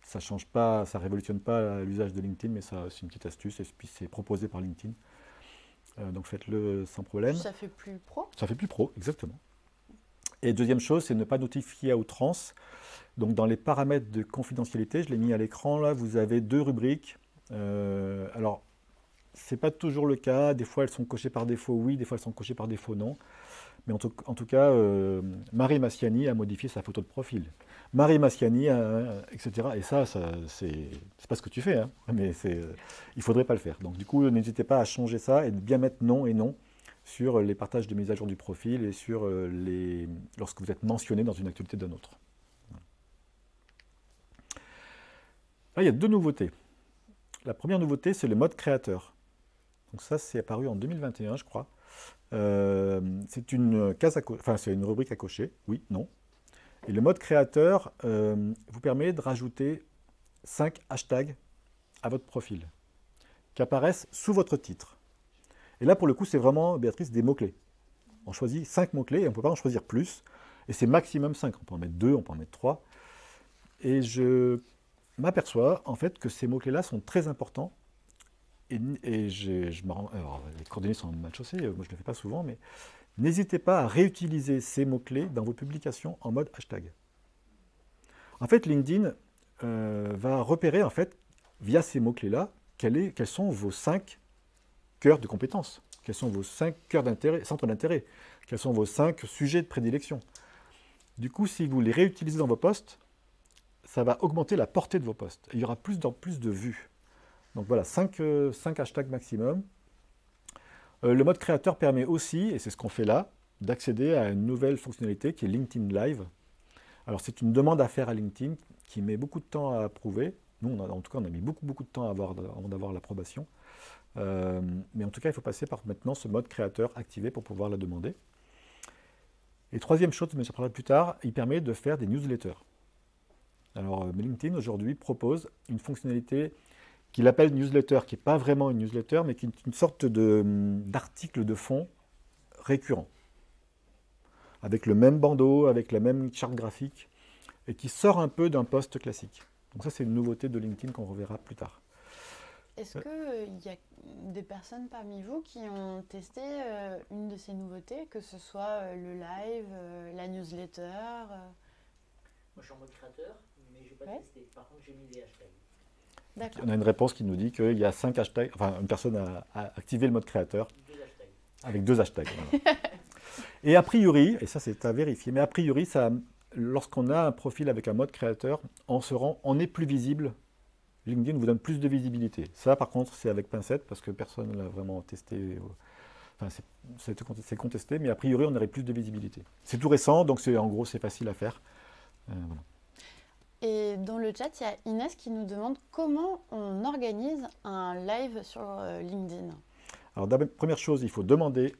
Ça change pas, ça révolutionne pas l'usage de LinkedIn, mais ça, c'est une petite astuce, et puis c'est proposé par LinkedIn. Euh, donc faites-le sans problème. Ça fait plus pro? Ça fait plus pro, exactement. Et deuxième chose, c'est ne pas notifier à outrance. Donc dans les paramètres de confidentialité, je l'ai mis à l'écran là, vous avez deux rubriques. Euh, alors, c'est pas toujours le cas. Des fois, elles sont cochées par défaut oui, des fois, elles sont cochées par défaut non. Mais en tout, cas, euh, Marie Massiani a modifié sa photo de profil. Marie Massiani, a- etc. Et ça, ça c'est pas ce que tu fais, hein, mais euh, il faudrait pas le faire. Donc du coup, n'hésitez pas à changer ça et de bien mettre non et non sur les partages de mise à jour du profil et sur euh, les lorsque vous êtes mentionné dans une actualité d'un autre. Là, il y a deux nouveautés. La première nouveauté, c'est le mode créateur. Donc ça, c'est apparu en 2021, je crois. Euh, c'est une case à enfin, c'est une rubrique à cocher, oui, non. Et le mode créateur euh, vous permet de rajouter cinq hashtags à votre profil qui apparaissent sous votre titre. Et là, pour le coup, c'est vraiment, Béatrice, des mots-clés. On choisit cinq mots-clés et on ne peut pas en choisir plus. Et c'est maximum 5. On peut en mettre 2, on peut en mettre 3. Et je m'aperçois en fait que ces mots-clés-là sont très importants. Et, je, les coordonnées sont mal chaussées, euh, moi je ne le fais pas souvent, mais n'hésitez pas à réutiliser ces mots-clés dans vos publications en mode hashtag. En fait, LinkedIn euh, va repérer en fait, via ces mots-clés-là, quels sont vos cinq cœurs de compétences, quels sont vos cinq cœurs d'intérêt, centres d'intérêt, quels sont vos cinq sujets de prédilection. Du coup, si vous les réutilisez dans vos posts, ça va augmenter la portée de vos posts. Il y aura plus en plus de vues. Donc voilà, 5, hashtags maximum. Euh, le mode créateur permet aussi, et c'est ce qu'on fait là, d'accéder à une nouvelle fonctionnalité qui est LinkedIn Live. Alors c'est une demande à faire à LinkedIn qui met beaucoup de temps à approuver, Nous, en tout cas, on a mis beaucoup, beaucoup de temps avant d'avoir l'approbation. Euh, mais en tout cas, il faut passer par maintenant ce mode créateur activé pour pouvoir la demander. Et troisième chose, mais j'en parlerai plus tard, il permet de faire des newsletters. Alors, euh, LinkedIn aujourd'hui propose une fonctionnalité qu'il appelle newsletter, qui n'est pas vraiment une newsletter, mais qui est une sorte de, hum, d'article de fond récurrent, avec le même bandeau, avec la même charte graphique, et qui sort un peu d'un post classique. Donc ça, c'est une nouveauté de LinkedIn qu'on reverra plus tard. Est-ce qu'il y a des personnes parmi vous qui ont testé euh, une de ces nouveautés, que ce soit euh, le live, euh, la newsletter euh, Moi, je suis en mode créateur, mais je n'ai pas Ouais. testé. Par contre, j'ai mis des hashtags. On a une réponse qui nous dit qu'il y a cinq hashtags, enfin, une personne a, a activé le mode créateur Deux hashtags. avec deux hashtags. voilà. *laughs* et a priori, et ça c'est à vérifier, mais a priori, ça, lorsqu'on a un profil avec un mode créateur, on, se rend, on est plus visible. LinkedIn vous donne plus de visibilité. Ça, par contre, c'est avec pincette parce que personne ne l'a vraiment testé. euh, Enfin, c'est- contesté, mais a priori, on aurait plus de visibilité. C'est tout récent, donc c'est en gros, c'est facile à faire. Euh, voilà. Et dans le chat, il y a Inès qui nous demande comment on organise un live sur euh, LinkedIn. Alors, première chose, il faut demander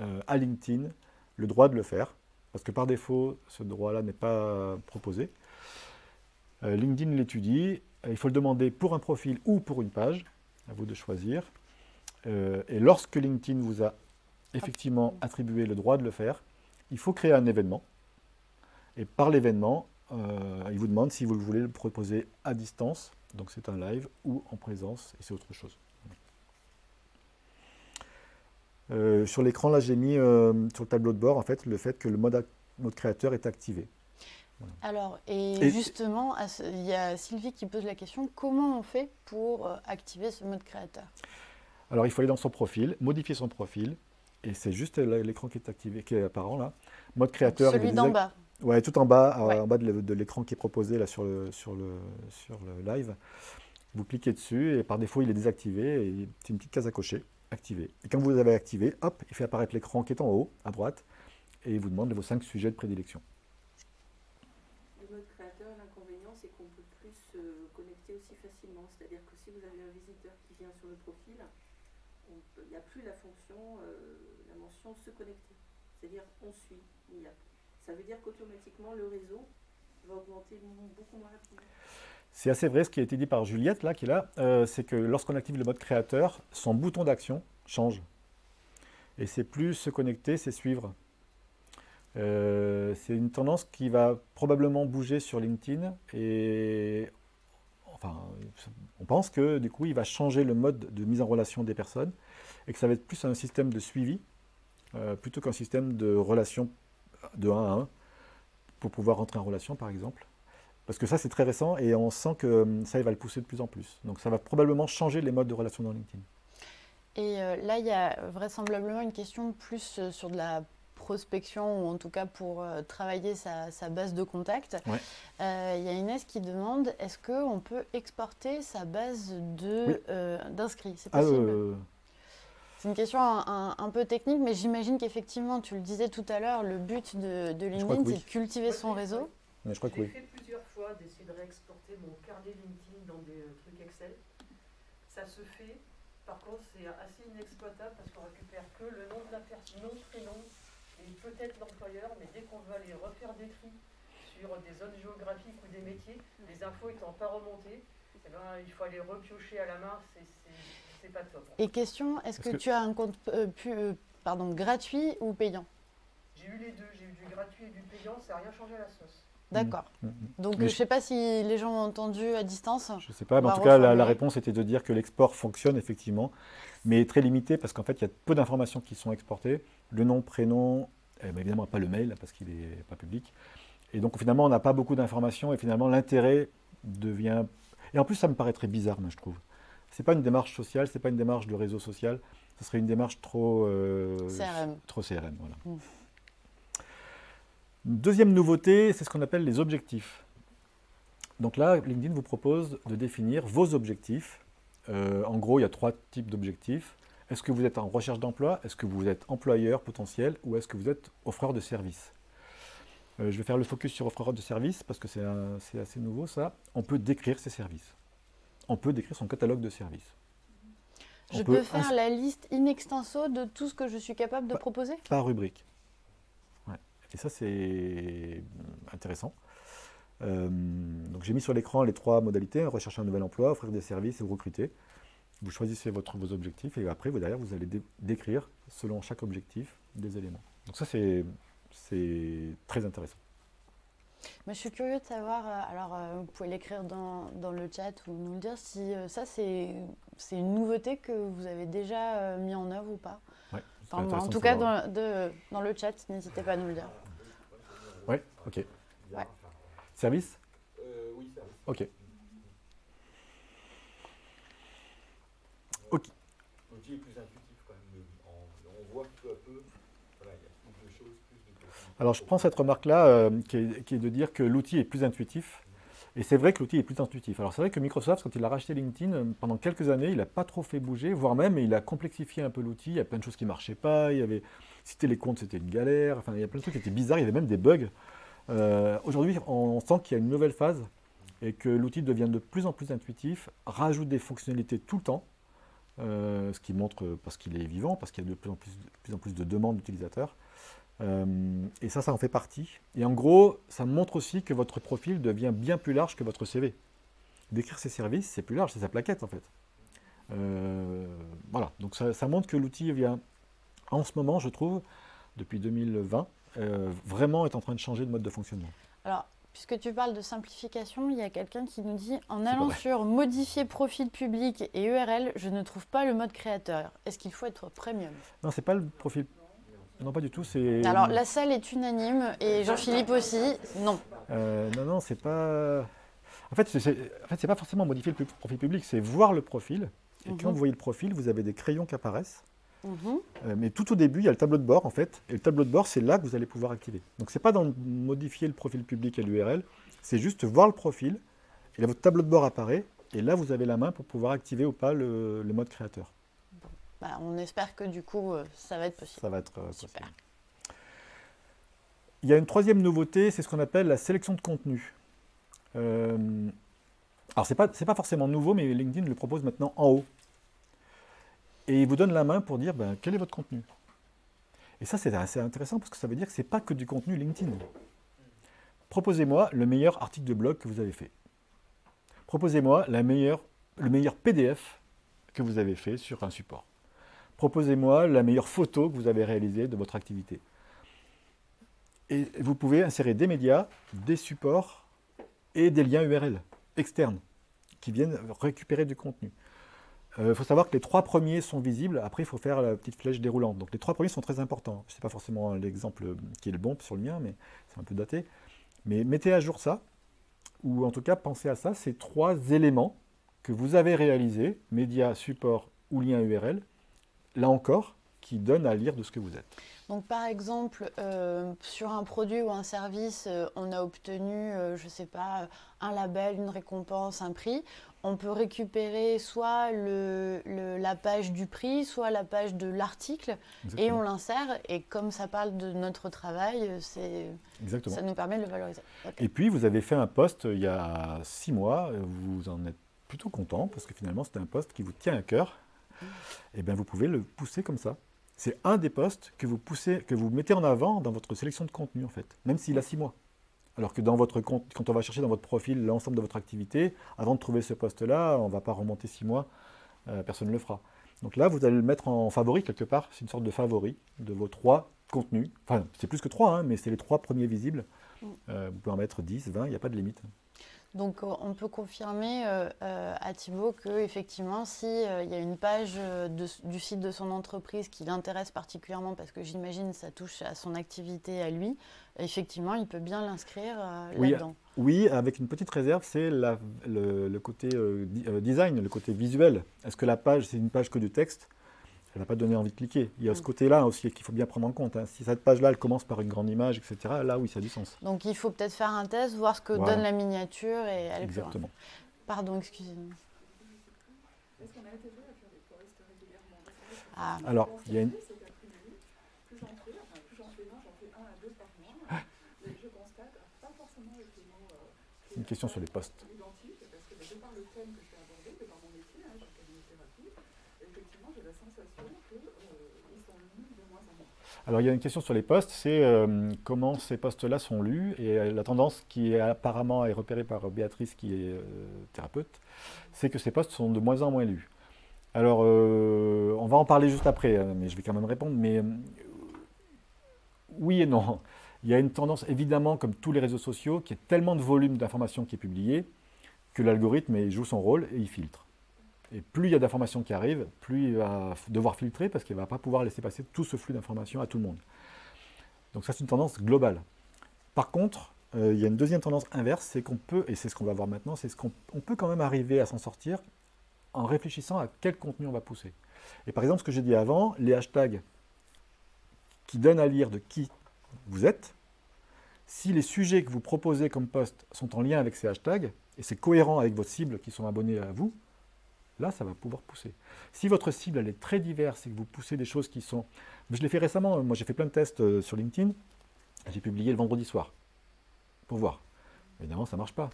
euh, à LinkedIn le droit de le faire, parce que par défaut, ce droit-là n'est pas proposé. Euh, LinkedIn l'étudie. Il faut le demander pour un profil ou pour une page. À vous de choisir. Et lorsque LinkedIn vous a effectivement attribué le droit de le faire, il faut créer un événement. Et par l'événement, euh, il vous demande si vous voulez le proposer à distance, donc c'est un live, ou en présence, et c'est autre chose. Euh, sur l'écran, là, j'ai mis euh, sur le tableau de bord en fait, le fait que le mode, mode créateur est activé. Alors, et, Et- justement, il y a Sylvie qui pose la question comment on fait pour euh, activer ce mode créateur? Alors, il faut aller dans son profil, modifier son profil, et c'est juste l'écran qui est activé, qui est apparent là. Mode créateur. Celui d'en bas. Ouais, tout en bas, Ouais. en bas de, l'é- de l'écran qui est proposé là sur le, sur, le, sur le live. Vous cliquez dessus et par défaut il est désactivé et c'est une petite case à cocher, activé. Et quand vous l'avez activé, hop, il fait apparaître l'écran qui est en haut, à droite, et il vous demande vos cinq sujets de prédilection. Le mode créateur, l'inconvénient, c'est qu'on peut plus se connecter aussi facilement. C'est-à-dire que si vous avez un visiteur qui vient sur le profil, on peut- il n'y a plus la fonction, euh, la mention se connecter. C'est-à-dire on suit. il y a- Ça veut dire qu'automatiquement le réseau va augmenter beaucoup moins rapidement. C'est assez vrai ce qui a été dit par Juliette, là, qui est là, euh, c'est que lorsqu'on active le mode créateur, son bouton d'action change. Et c'est plus se connecter, c'est suivre. Euh, c'est une tendance qui va probablement bouger sur LinkedIn et enfin, on pense que du coup, il va changer le mode de mise en relation des personnes et que ça va être plus un système de suivi euh, plutôt qu'un système de relation de 1 à 1 pour pouvoir rentrer en relation, par exemple. Parce que ça, c'est très récent et on sent que hum, ça, il va le pousser de plus en plus. Donc ça va probablement changer les modes de relation dans LinkedIn. Et euh, là, il y a vraisemblablement une question plus euh, sur de la prospection, ou en tout cas pour euh, travailler sa, sa base de contacts. Ouais. Euh, Il y a Inès qui demande est-ce qu'on peut exporter sa base de, Oui. euh, d'inscrits? C'est Ah, possible? euh, C'est une question un, un- un peu technique, mais j'imagine qu'effectivement, tu le disais tout à l'heure, le but de, LinkedIn, oui. c'est de cultiver son réseau. mais je crois que J'ai oui. fait plusieurs fois d'essayer de réexporter mon carnet LinkedIn dans des euh, trucs Excel. Ça se fait. Par contre, c'est assez inexploitable parce qu'on récupère que le nom de la personne, nom, prénom et peut-être l'employeur, mais dès qu'on veut aller refaire des tris sur des zones géographiques ou des métiers, les infos étant pas remontées, eh ben, il faut aller repiocher à la main, c'est- pas top. Et question est-ce que, que- tu as un compte euh, pu- euh, pardon, gratuit ou payant? J'ai eu les deux, j'ai eu du gratuit et du payant, ça n'a rien changé à la sauce. D'accord. Mm, mm. Donc, Mais je- ne sais pas si les gens ont entendu à distance. Je ne sais pas, mais en tout cas, la, réponse était de dire que l'export fonctionne effectivement, mais très limité parce qu'en fait, il y a peu d'informations qui sont exportées. Le nom, prénom, eh ben, évidemment pas le mail parce qu'il n'est pas public. Et donc finalement, on n'a pas beaucoup d'informations et finalement, l'intérêt devient. Et en plus, ça me paraît très bizarre, moi, je trouve. C'est pas une démarche sociale, c'est pas une démarche de réseau social. Ce serait une démarche trop euh, CRM. Trop CRM, voilà. Mm. Deuxième nouveauté, c'est ce qu'on appelle les objectifs. Donc là, LinkedIn vous propose de définir vos objectifs. Euh, en gros, il y a trois types d'objectifs. Est-ce que vous êtes en recherche d'emploi? Est-ce que vous êtes employeur potentiel? Ou est-ce que vous êtes offreur de services? Euh, je vais faire le focus sur offre de services parce que c'est assez nouveau ça. On peut décrire ses services. On peut décrire son catalogue de services. On Je peux faire la liste in extenso de tout ce que je suis capable de proposer? par rubrique. Ouais. Et ça, c'est intéressant. Euh, donc j'ai mis sur l'écran les trois modalités rechercher un nouvel emploi, offrir des services et vous recruter. Vous choisissez votre, vos objectifs et après, vous, derrière, vous allez dé- décrire selon chaque objectif des éléments. Donc ça, c'est c'est très intéressant. Mais je suis curieux de savoir, euh, alors euh, vous pouvez l'écrire dans, dans le chat ou nous le dire, si euh, ça c'est c'est une nouveauté que vous avez déjà euh, mis en œuvre ou pas? Ouais, Enfin, en tout cas, dans, de- dans le chat, n'hésitez pas à nous le dire. Ouais, ok. Ouais. Service? Euh, oui, service. Ok. L'outil est plus intuitif quand même. mais on, on voit peu à peu, voilà, il y a plus de choses, plus de possibilités. Alors je prends cette remarque-là euh, qui, est, de dire que l'outil est plus intuitif. Et c'est vrai que l'outil est plus intuitif. Alors c'est vrai que Microsoft, quand il a racheté LinkedIn, euh, pendant quelques années, il n'a pas trop fait bouger, voire même il a complexifié un peu l'outil. Il y a plein de choses qui ne marchaient pas. Il y avait, citer les comptes, c'était une galère. Enfin, il y a plein de trucs qui étaient bizarres. Il y avait même des bugs. Euh, Aujourd'hui, on, sent qu'il y a une nouvelle phase et que l'outil devient de plus en plus intuitif, rajoute des fonctionnalités tout le temps, ce qui montre parce qu'il est vivant, parce qu'il y a de plus en plus de demandes d'utilisateurs. Euh, et ça, ça en fait partie. Et en gros, ça montre aussi que votre profil devient bien plus large que votre CV. Décrire ses services, c'est plus large, c'est sa plaquette en fait. Euh, voilà, donc ça, ça montre que l'outil vient, en ce moment, je trouve, depuis 2020, euh, vraiment est en train de changer de mode de fonctionnement. Alors, puisque tu parles de simplification, il y a quelqu'un qui nous dit en allant sur modifier profil public et URL, je ne trouve pas le mode créateur. Est-ce qu'il faut être premium? Non, c'est pas le profil. Non, pas du tout. C'est. Alors, la salle est unanime et Jean-Philippe aussi. Non. Euh, non, non, c'est pas. En fait, c'est c'est- en fait, c'est pas forcément modifier le profil public, c'est voir le profil. Et quand Mhm. vous voyez le profil, vous avez des crayons qui apparaissent. Mhm. Euh, mais tout au début, il y a le tableau de bord en fait. Et le tableau de bord, c'est là que vous allez pouvoir activer. Donc, c'est pas dans modifier le profil public et l'URL, c'est juste voir le profil. Et là, votre tableau de bord apparaît. Et là, vous avez la main pour pouvoir activer ou pas le, le mode créateur. Bah, on espère que du coup, euh, ça va être possible. Ça va être euh, Super. possible. Il y a une troisième nouveauté, c'est ce qu'on appelle la sélection de contenu. Euh, alors, ce n'est pas, pas forcément nouveau, mais LinkedIn le propose maintenant en haut. Et il vous donne la main pour dire ben, quel est votre contenu. Et ça, c'est assez intéressant parce que ça veut dire que ce n'est pas que du contenu LinkedIn. Proposez-moi le meilleur article de blog que vous avez fait. Proposez-moi le meilleur PDF que vous avez fait sur un support. Proposez-moi la meilleure photo que vous avez réalisée de votre activité. Et vous pouvez insérer des médias, des supports et des liens URL externes qui viennent récupérer du contenu. Il faut savoir que les trois premiers sont visibles, après il faut faire la petite flèche déroulante. Donc les trois premiers sont très importants. Ce n'est pas forcément l'exemple qui est le bon sur le mien, mais c'est un peu daté. Mais mettez à jour ça, ou en tout cas pensez à ça, ces trois éléments que vous avez réalisés, médias, supports ou liens URL, là encore, qui donnent à lire de ce que vous êtes. Donc, par exemple, euh, sur un produit ou un service, euh, on a obtenu, euh, je ne sais pas, un label, une récompense, un prix. On peut récupérer soit le- le- la page du prix, soit la page de l'article, et on l'insère. Et comme ça parle de notre travail, c'est, Exactement. ça nous permet de le valoriser. Et puis, vous avez fait un post il y a six mois, vous en êtes plutôt content, parce que finalement, c'était un post qui vous tient à cœur. Et bien, vous pouvez le pousser comme ça. C'est un des posts que vous, poussez, que vous mettez en avant dans votre sélection de contenu, en fait, même s'il a six mois. Alors que dans votre compte, quand on va chercher dans votre profil l'ensemble de votre activité, avant de trouver ce poste-là, on ne va pas remonter six mois, euh, personne ne le fera. Donc là, vous allez le mettre en favori quelque part, c'est une sorte de favori de vos trois contenus. Enfin, c'est plus que trois, hein, mais c'est les trois premiers visibles. Euh, vous pouvez en mettre 10, 20, il n'y a pas de limite. Donc, euh, on peut confirmer euh, euh, à Thibaut que effectivement, si euh, il y a une page de- du site de son entreprise qui l'intéresse particulièrement, parce que j'imagine ça touche à son activité à lui, effectivement, il peut bien l'inscrire Oui, là-dedans. Oui, avec une petite réserve, c'est la- le, le côté design, le côté visuel. Est-ce que la page, c'est une page que de texte Elle va pas donner envie de cliquer. Il y a ce Mm. côté-là aussi qu'il faut bien prendre en compte. hein. Si cette page-là, elle commence par une grande image, etc., là, oui, ça a du sens. Donc, il faut peut-être faire un test, voir ce que Voilà. donne la miniature et aller plus. Exactement. Pardon, excusez-moi. Est-ce qu'on a intégré à faire des forests régulièrement? Ah. Alors, il y a une- constaté, c'est qu'a priori, plus j'en fais, enfin plus j'en fais d'un, j'en fais un à deux par mois. Mais je constate une question sur les postes. identique, parce que de par le thème que je vais aborder, de par mon métier, hein, j'ai une thérapie, effectivement, j'ai la sensation qu'ils sont lus de moins en moins. Alors il y a une question sur les postes, c'est euh, comment ces postes-là sont lus et euh, la tendance qui est apparemment est repérée par Béatrice qui est euh, thérapeute, c'est que ces postes sont de moins en moins lus. Alors on va en parler juste après, mais je vais quand même répondre. Mais oui et non. Il y a une tendance évidemment, comme tous les réseaux sociaux, qui est tellement de volume d'informations qui est publié que l'algorithme joue son rôle et il filtre. Et plus il y a d'informations qui arrivent, plus il va devoir filtrer parce qu'il ne va pas pouvoir laisser passer tout ce flux d'informations à tout le monde. Donc ça, c'est une tendance globale. Par contre, euh, il y a une deuxième tendance inverse, c'est qu'on peut, et c'est ce qu'on va voir maintenant, c'est ce qu'on on peut quand même arriver à s'en sortir en réfléchissant à quel contenu on va pousser. Et par exemple, ce que j'ai dit avant, les hashtags qui donnent à lire de qui vous êtes, si les sujets que vous proposez comme post sont en lien avec ces hashtags, et c'est cohérent avec vos cibles qui sont abonnées à vous, là, ça va pouvoir pousser. Si votre cible, est très diverse et que vous poussez des choses qui sont... Je l'ai fait récemment, moi j'ai fait plein de tests euh, sur LinkedIn, j'ai publié le vendredi soir, pour voir. Évidemment, ça ne marche pas.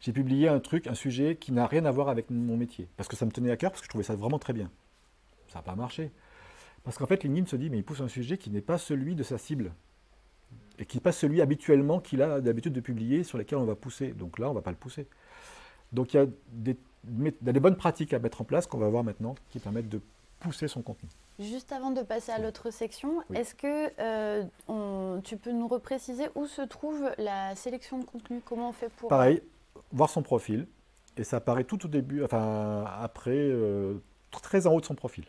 J'ai publié un truc, un sujet qui n'a rien à voir avec mon métier, parce que ça me tenait à cœur, parce que je trouvais ça vraiment très bien. Ça n'a pas marché. Parce qu'en fait, LinkedIn se dit, mais il pousse un sujet qui n'est pas celui de sa cible, et qui n'est pas celui habituellement qu'il a d'habitude de publier, sur lesquels on va pousser. Donc là, on ne va pas le pousser. Donc il y a des, il y a des bonnes pratiques à mettre en place qu'on va voir maintenant, qui permettent de pousser son contenu. Juste avant de passer à l'autre section, Oui. est-ce que euh, on- tu peux nous repréciser où se trouve la sélection de contenu? Comment on fait pour... Pareil, voir son profil, et ça apparaît tout au début, enfin après, euh, très en haut de son profil.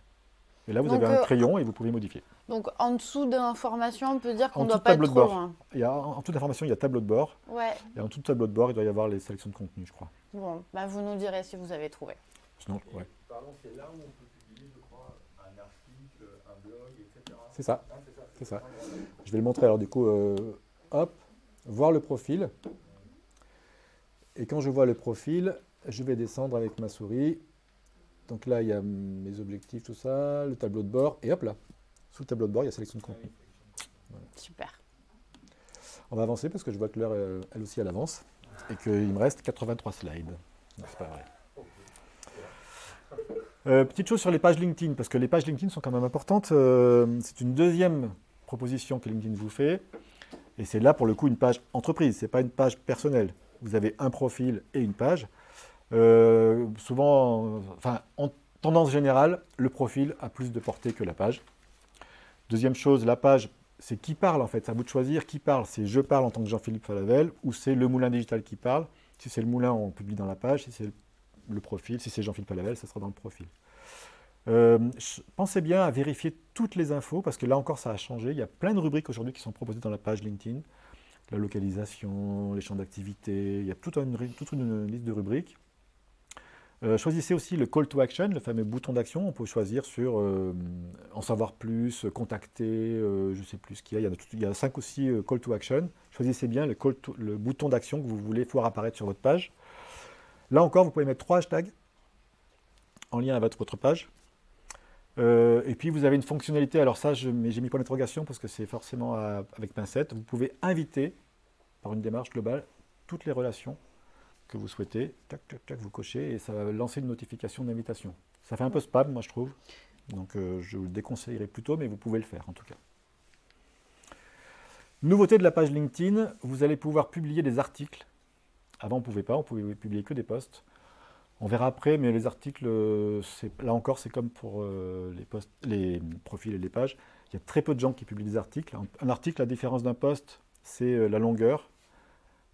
Et là, vous Donc, avez un euh, crayon et vous pouvez modifier. Donc en dessous d'informations, on peut dire qu'on ne doit dessous de pas être tableau de trop bord. loin. Il y a, en toute information, il y a tableau de bord, Ouais, et en tout tableau de bord, il doit y avoir les sélections de contenu, je crois. bon, bah vous nous direz si vous avez trouvé. Sinon, Et, ouais. Pardon, c'est là où on peut publier, je crois, un article, un blog, etc. C'est ça. Hein, c'est ça. C'est ça. Je vais le montrer. Alors du coup, euh, hop, voir le profil. Et quand je vois le profil, je vais descendre avec ma souris. Donc là, il y a mes objectifs, tout ça, le tableau de bord. Et hop là, sous le tableau de bord, il y a sélection de contenu. Super. On va avancer parce que je vois que l'heure, elle aussi, elle avance. Et qu'il me reste 83 slides. C'est pas vrai. Euh, petite chose sur les pages LinkedIn, parce que les pages LinkedIn sont quand même importantes. Euh, c'est une deuxième proposition que LinkedIn vous fait. Et c'est là, pour le coup, une page entreprise. Ce n'est pas une page personnelle. Vous avez un profil et une page. Euh, souvent, enfin, en tendance générale, le profil a plus de portée que la page. Deuxième chose, la page, c'est qui parle en fait. C'est à vous de choisir qui parle. C'est je parle en tant que Jean-Philippe Falavel ou c'est le moulin digital qui parle. Si c'est le moulin, on publie dans la page. Si c'est le, profil, si c'est Jean-Philippe Falavel, ça sera dans le profil. Euh, pensez bien à vérifier toutes les infos parce que là encore, ça a changé. Il y a plein de rubriques aujourd'hui qui sont proposées dans la page LinkedIn. La localisation, les champs d'activité, il y a toute une liste de rubriques. Euh, choisissez aussi le call to action, le fameux bouton d'action. On peut choisir sur euh, en savoir plus, contacter, euh, je ne sais plus ce qu'il y a. Il y, a tout- il y a cinq ou six euh, call to action. Choisissez bien le, bouton d'action que vous voulez voir apparaître sur votre page. Là encore, vous pouvez mettre trois hashtags en lien avec votre page. Et puis vous avez une fonctionnalité, alors ça j'ai mis point d'interrogation parce que c'est forcément avec pincette. Vous pouvez inviter par une démarche globale toutes les relations que vous souhaitez. Tac, tac, tac, vous cochez et ça va lancer une notification d'invitation. Ça fait un peu spam, moi je trouve. Donc euh, je vous le déconseillerais plutôt, mais vous pouvez le faire en tout cas. Nouveauté de la page LinkedIn, vous allez pouvoir publier des articles. Avant on ne pouvait pas, on pouvait publier que des posts. On verra après, mais les articles, euh, là encore, c'est comme pour euh, les, posts, les profils et les pages. Il y a très peu de gens qui publient des articles. Un, article, la différence d'un post, c'est la longueur.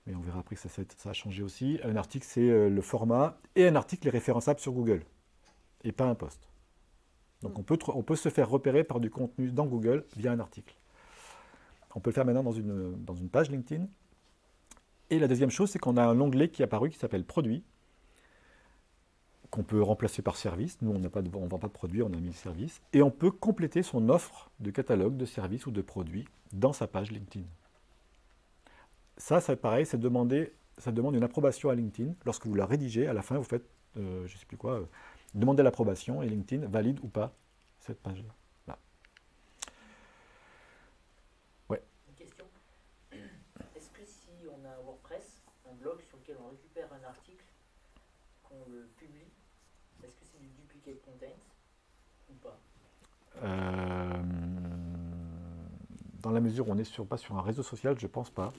Mais on verra après que ça, a changé aussi. Un article, c'est euh, le format. Et un article est référençable sur Google. Et pas un post. Donc on peut, se faire repérer par du contenu dans Google via un article. On peut le faire maintenant dans une, page LinkedIn. Et la deuxième chose, c'est qu'on a un onglet qui est apparu qui s'appelle Produits qu'on peut remplacer par service. Nous, on ne vend pas de produits, on a mis le service. Et on peut compléter son offre de catalogue de services ou de produits dans sa page LinkedIn. Ça, c'est pareil, ça demande une approbation à LinkedIn. Lorsque vous la rédigez, à la fin, vous faites, euh, je ne sais plus quoi, euh, demandez l'approbation et LinkedIn valide ou pas cette page-là. Ouais. Une question. Est-ce que si on a un WordPress, un blog sur lequel on récupère un article, qu'on le publie, est-ce que c'est du duplicate content ou pas? Euh, dans la mesure où on n'est pas sur un réseau social, je pense pas.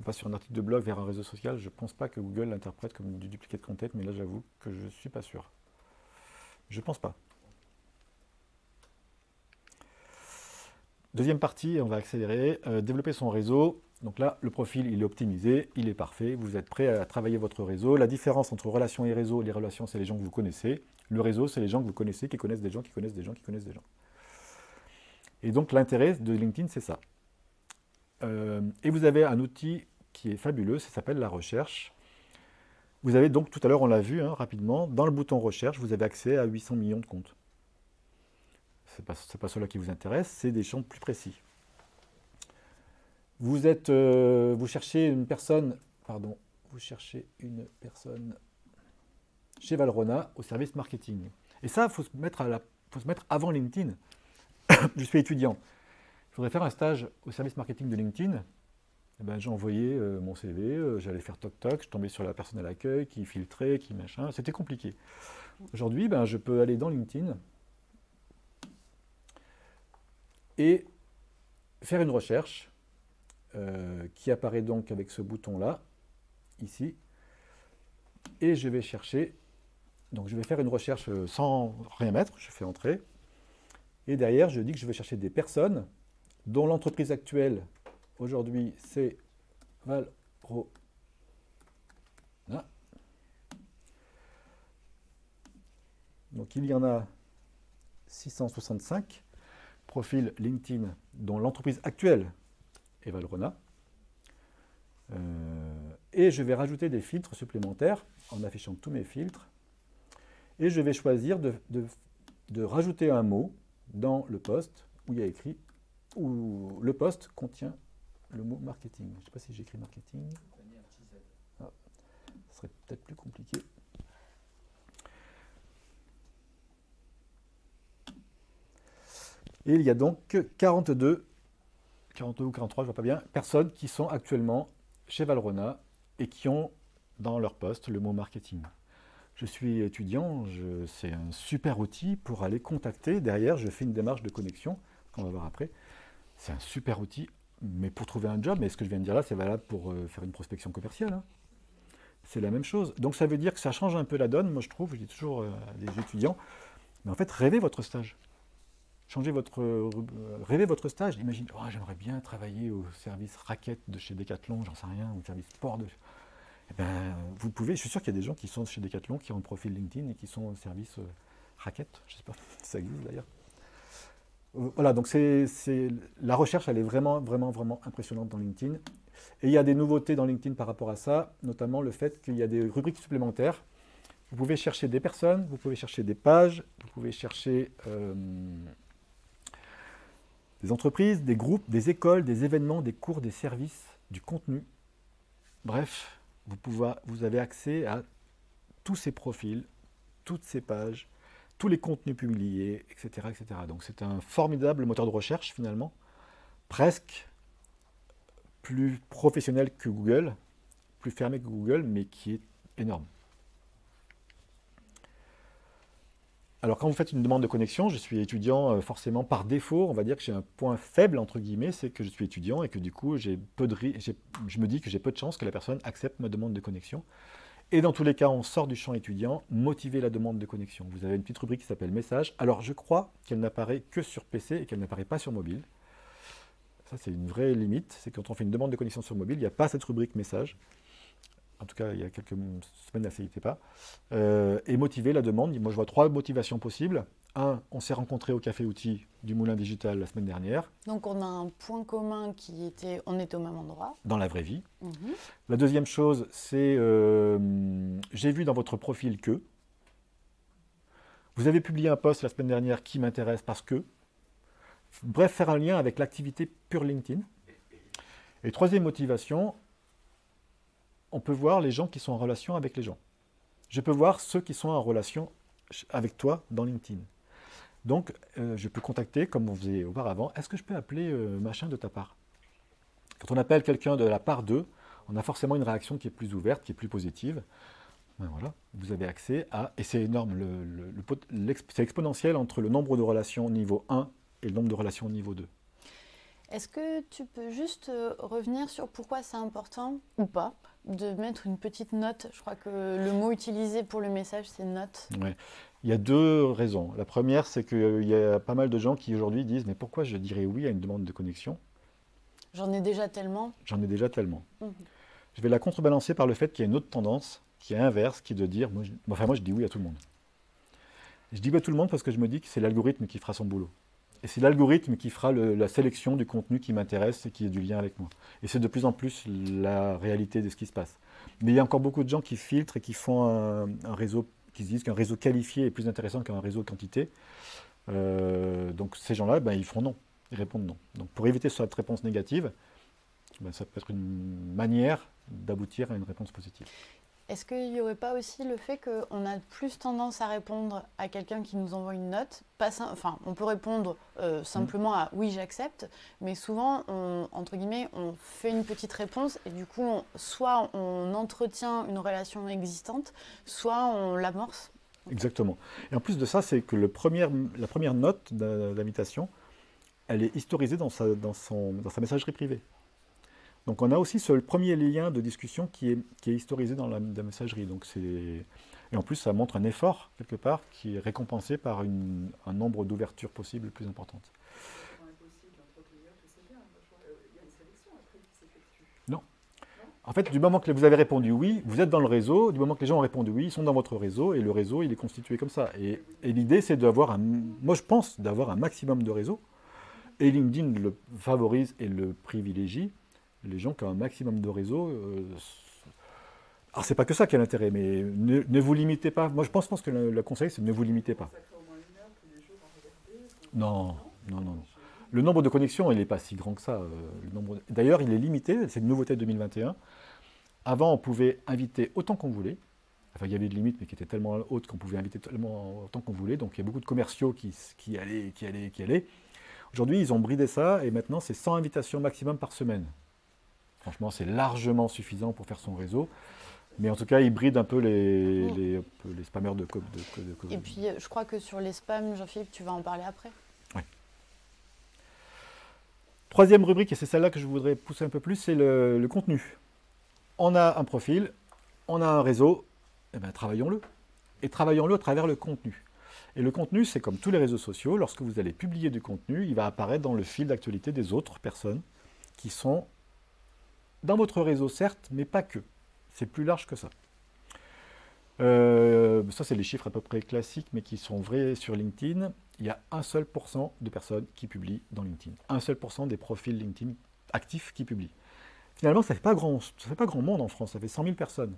On passe sur un article de blog vers un réseau social, je pense pas que Google l'interprète comme du duplicate content, mais là j'avoue que je suis pas sûr. Je pense pas. Deuxième partie, on va accélérer. Euh, développer son réseau. Donc là, le profil, il est optimisé, il est parfait. Vous êtes prêt à travailler votre réseau. La différence entre relation et réseau, les relations, c'est les gens que vous connaissez. Le réseau, c'est les gens que vous connaissez, qui connaissent des gens, qui connaissent des gens, qui connaissent des gens. Et donc l'intérêt de LinkedIn, c'est ça. Euh, et vous avez un outil qui est fabuleux, ça s'appelle la recherche. Vous avez donc, tout à l'heure, on l'a vu hein, rapidement, dans le bouton recherche, vous avez accès à 800 millions de comptes. Ce n'est pas, cela qui vous intéresse, c'est des champs plus précis. Vous, êtes, euh, vous cherchez une personne, pardon, vous cherchez une personne chez Valrona au service marketing. Et ça, il faut, se mettre faut se mettre avant LinkedIn. *coughs* Je suis étudiant. Je voudrais faire un stage au service marketing de LinkedIn. Eh ben, j'ai envoyé euh, mon CV, euh, j'allais faire toc-toc, je tombais sur la personne à l'accueil qui filtrait, qui machin. C'était compliqué. Aujourd'hui, ben, je peux aller dans LinkedIn et faire une recherche euh, qui apparaît donc avec ce bouton-là, ici. Et je vais chercher, donc je vais faire une recherche sans rien mettre, je fais entrer. Et derrière, je dis que je vais chercher des personnes dont l'entreprise actuelle, aujourd'hui, c'est Valrona. Donc il y en a 665 profils LinkedIn dont l'entreprise actuelle est Valrona. Euh, et je vais rajouter des filtres supplémentaires en affichant tous mes filtres. Et je vais choisir de, de- de rajouter un mot dans le poste où il y a écrit, où le poste contient le mot marketing. Je ne sais pas si j'écris marketing. Ah, ce serait peut-être plus compliqué. Et il y a donc 42, 42 ou 43, je vois pas bien, personnes qui sont actuellement chez Valrona et qui ont dans leur poste le mot marketing. Je suis étudiant, c'est un super outil pour aller contacter. Derrière, je fais une démarche de connexion, qu'on va voir après. C'est un super outil, mais pour trouver un job, mais ce que je viens de dire là, c'est valable pour euh, faire une prospection commerciale. hein. C'est la même chose. Donc ça veut dire que ça change un peu la donne, moi je trouve, je dis toujours euh, à des étudiants, mais en fait, rêvez votre stage. Changez votre, euh, rêvez votre stage. Imaginez, Oh, j'aimerais bien travailler au service raquette de chez Decathlon, j'en sais rien, au service sport de. Eh ben, vous pouvez, je suis sûr qu'il y a des gens qui sont chez Decathlon, qui ont un profil LinkedIn et qui sont au service raquette, je sais pas *laughs* si ça existe d'ailleurs. Voilà, donc c'est- la recherche, elle est vraiment, vraiment, vraiment impressionnante dans LinkedIn. Et il y a des nouveautés dans LinkedIn par rapport à ça, notamment le fait qu'il y a des rubriques supplémentaires. Vous pouvez chercher des personnes, vous pouvez chercher des pages, vous pouvez chercher euh, des entreprises, des groupes, des écoles, des événements, des cours, des services, du contenu. Bref, vous, pouvez- vous avez accès à tous ces profils, toutes ces pages, tous les contenus publiés, etc. etc. Donc c'est un formidable moteur de recherche finalement, presque plus professionnel que Google, plus fermé que Google, mais qui est énorme. Alors quand vous faites une demande de connexion, je suis étudiant euh, forcément par défaut, on va dire que j'ai un point faible entre guillemets, c'est que je suis étudiant et que du coup j'ai peu de je me dis que j'ai peu de chances que la personne accepte ma demande de connexion. Et dans tous les cas, on sort du champ étudiant, motiver la demande de connexion. Vous avez une petite rubrique qui s'appelle message. Alors je crois qu'elle n'apparaît que sur PC et qu'elle n'apparaît pas sur mobile. Ça c'est une vraie limite, c'est quand on fait une demande de connexion sur mobile, il n'y a pas cette rubrique message. En tout cas, il y a quelques semaines, elle n'était pas. Euh, et motiver la demande. Moi, je vois trois motivations possibles. Un, on s'est rencontré au café outil du Moulin Digital la semaine dernière, Donc on a un point commun qui était, on est au même endroit. dans la vraie vie. Mhm. La deuxième chose, c'est euh, j'ai vu dans votre profil que vous avez publié un post la semaine dernière qui m'intéresse parce que. Bref, faire un lien avec l'activité pure LinkedIn. Et troisième motivation, on peut voir les gens qui sont en relation avec les gens. Je peux voir ceux qui sont en relation avec toi dans LinkedIn. Donc, euh, je peux contacter, comme on faisait auparavant, est-ce que je peux appeler euh, machin de ta part? Quand on appelle quelqu'un de la part d'eux, on a forcément une réaction qui est plus ouverte, qui est plus positive. Ben voilà, vous avez accès à, et c'est énorme, le, le- le pot- l'ex- c'est exponentiel entre le nombre de relations niveau 1 et le nombre de relations niveau 2. Est-ce que tu peux juste euh, revenir sur pourquoi c'est important ou pas de mettre une petite note? Je crois que le mot utilisé pour le message, c'est note. Ouais. Il y a deux raisons. La première, c'est qu'il y a pas mal de gens qui aujourd'hui disent Mais pourquoi je dirais oui à une demande de connexion? J'en ai déjà tellement. J'en ai déjà tellement. Mhm. Je vais la contrebalancer par le fait qu'il y a une autre tendance qui est inverse, qui est de dire moi, je, enfin, moi, je dis oui à tout le monde. Je dis oui à tout le monde parce que je me dis que c'est l'algorithme qui fera son boulot. Et c'est l'algorithme qui fera le- la sélection du contenu qui m'intéresse et qui est du lien avec moi. Et c'est de plus en plus la réalité de ce qui se passe. Mais il y a encore beaucoup de gens qui filtrent et qui font un, un réseau, qui se disent qu'un réseau qualifié est plus intéressant qu'un réseau quantité. Euh, donc ces gens-là, ben, ils feront non. Ils répondent non. Donc pour éviter cette réponse négative, ben, ça peut être une manière d'aboutir à une réponse positive. Est-ce qu'il n'y aurait pas aussi le fait qu'on a plus tendance à répondre à quelqu'un qui nous envoie une note pas Enfin, on peut répondre euh, simplement à oui, j'accepte, mais souvent, on, entre guillemets, on fait une petite réponse et du coup, on- soit on entretient une relation existante, soit on l'amorce. Exactement. Et en plus de ça, c'est que le premier, la première note d'invitation, elle est historisée dans sa, dans, son, dans sa messagerie privée. Donc on a aussi ce premier lien de discussion qui est, historisé dans la, messagerie. Et en plus ça montre un effort quelque part qui est récompensé par un nombre d'ouvertures possibles plus qui s'effectue. En fait, du moment que vous avez répondu oui, vous êtes dans le réseau. Du moment que les gens ont répondu oui, ils sont dans votre réseau et le réseau il est constitué comme ça. Et, et l'idée c'est d'avoir un, moi je pense d'avoir un maximum de réseaux. Et LinkedIn le favorise et le privilégie. Les gens qui ont un maximum de réseaux. euh, alors c'est pas que ça qui a l'intérêt, mais ne, vous limitez pas. Moi je pense, que le, conseil c'est ne vous limitez pas. Non, non, non. Le nombre de connexions, il n'est pas si grand que ça. euh, D'ailleurs, il est limité, c'est une nouveauté de 2021. Avant, on pouvait inviter autant qu'on voulait. Enfin, il y avait une limite, mais qui était tellement haute qu'on pouvait inviter tellement autant qu'on voulait. Donc, il y a beaucoup de commerciaux qui, qui allaient, qui allaient, qui allaient. Aujourd'hui, ils ont bridé ça et maintenant, c'est 100 invitations maximum par semaine. Franchement, c'est largement suffisant pour faire son réseau. Mais en tout cas, ils brident un peu les, Mm. les, les spammers de, de, de- de- Et puis, je crois que sur les spams, Jean-Philippe, tu vas en parler après. Troisième rubrique, et c'est celle-là que je voudrais pousser un peu plus, c'est le, le contenu. On a un profil, on a un réseau, eh bien, travaillons-le. Et travaillons-le à travers le contenu. Et le contenu, c'est comme tous les réseaux sociaux, lorsque vous allez publier du contenu, il va apparaître dans le fil d'actualité des autres personnes qui sont dans votre réseau, certes, mais pas que. C'est plus large que ça. Euh, ça, c'est les chiffres à peu près classiques, mais qui sont vrais sur LinkedIn. Il y a un seul pourcent de personnes qui publient dans LinkedIn. Un seul pourcent des profils LinkedIn actifs qui publient. Finalement, ça ne fait, pas grand- fait pas grand monde en France. Ça fait 100 000 personnes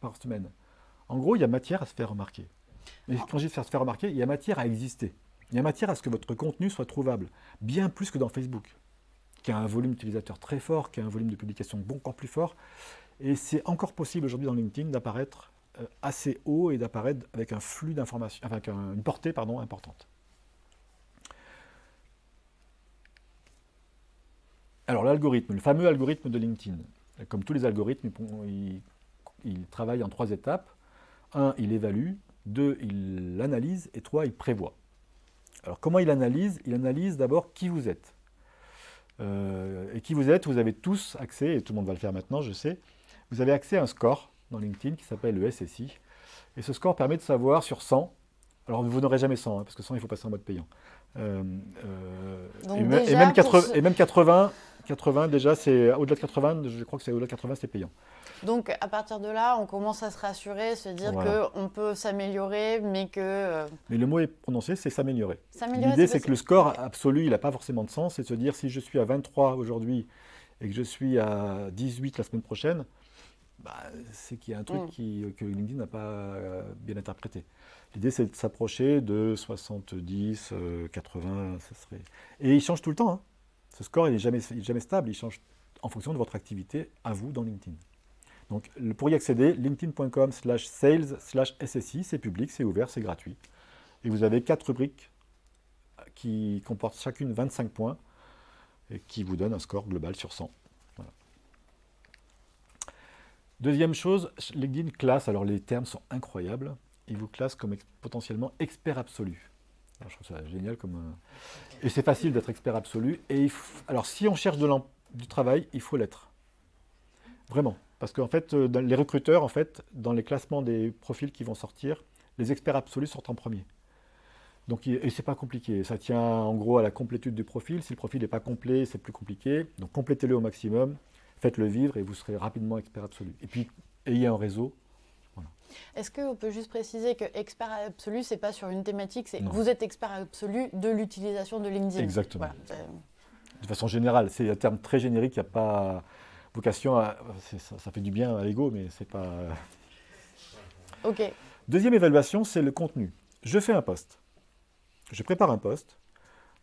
par semaine. En gros, il y a matière à se faire remarquer. Et quand faire se faire remarquer, il y a matière à exister. Il y a matière à ce que votre contenu soit trouvable. Bien plus que dans Facebook, qui a un volume d'utilisateurs très fort, qui a un volume de publication encore plus fort. Et c'est encore possible aujourd'hui dans LinkedIn d'apparaître euh, assez haut et d'apparaître avec un flux d'informations, avec un- une portée pardon, importante. Alors l'algorithme, le fameux algorithme de LinkedIn, comme tous les algorithmes, il, il travaille en trois étapes. Un, il évalue. Deux, il analyse. Et trois, il prévoit. Alors comment il analyse Il analyse d'abord qui vous êtes. Euh, et qui vous êtes, vous avez tous accès, et tout le monde va le faire maintenant, je sais, vous avez accès à un score dans LinkedIn qui s'appelle le SSI. Et ce score permet de savoir sur 100, alors vous n'aurez jamais 100, hein, parce que 100, il faut passer en mode payant. Euh, euh, et, me- et déjà, même pour 80, ce- et même 80, 80 déjà, c'est au-delà de 80, je crois que c'est au-delà de 80, c'est payant. Donc, à partir de là, on commence à se rassurer, se dire Voilà. qu'on peut s'améliorer, mais que euh, Mais le mot est prononcé, c'est s'améliorer. s'améliorer, L'idée, c'est que le score absolu, il n'a pas forcément de sens. C'est de se dire, si je suis à 23 aujourd'hui et que je suis à 18 la semaine prochaine, bah, c'est qu'il y a un truc Mm. qui, que LinkedIn n'a pas euh, bien interprété. L'idée, c'est de s'approcher de 70, euh, 80, ce serait... Et il change tout le temps. hein. Ce score, il n'est jamais stable. Il change en fonction de votre activité à vous dans LinkedIn. Donc, pour y accéder, linkedin.com slash sales slash SSI, c'est public, c'est ouvert, c'est gratuit. Et vous avez quatre rubriques qui comportent chacune 25 points et qui vous donnent un score global sur 100. Voilà. Deuxième chose, LinkedIn classe, alors les termes sont incroyables, il vous classe comme potentiellement expert absolu. Je trouve ça génial comme... euh, Et c'est facile d'être expert absolu. Et alors si on cherche du travail, il faut l'être. Vraiment. Parce qu'en fait, euh, dans les recruteurs, en fait, dans les classements des profils qui vont sortir, les experts absolus sortent en premier. Donc, et c'est pas compliqué. Ça tient en gros à la complétude du profil. Si le profil n'est pas complet, c'est plus compliqué. Donc, complétez-le au maximum, faites-le vivre et vous serez rapidement expert absolu. Et puis, ayez un réseau. Est-ce qu'on peut juste préciser que expert absolu, c'est pas sur une thématique, c'est vous êtes expert absolu de l'utilisation de LinkedIn. Exactement. Voilà, c'est- De façon générale, c'est un terme très générique. Il n'y a pas vocation à. c'est- Ça, ça fait du bien à l'ego, mais c'est pas. Ok. Deuxième évaluation, c'est le contenu. Je fais un post. Je prépare un post.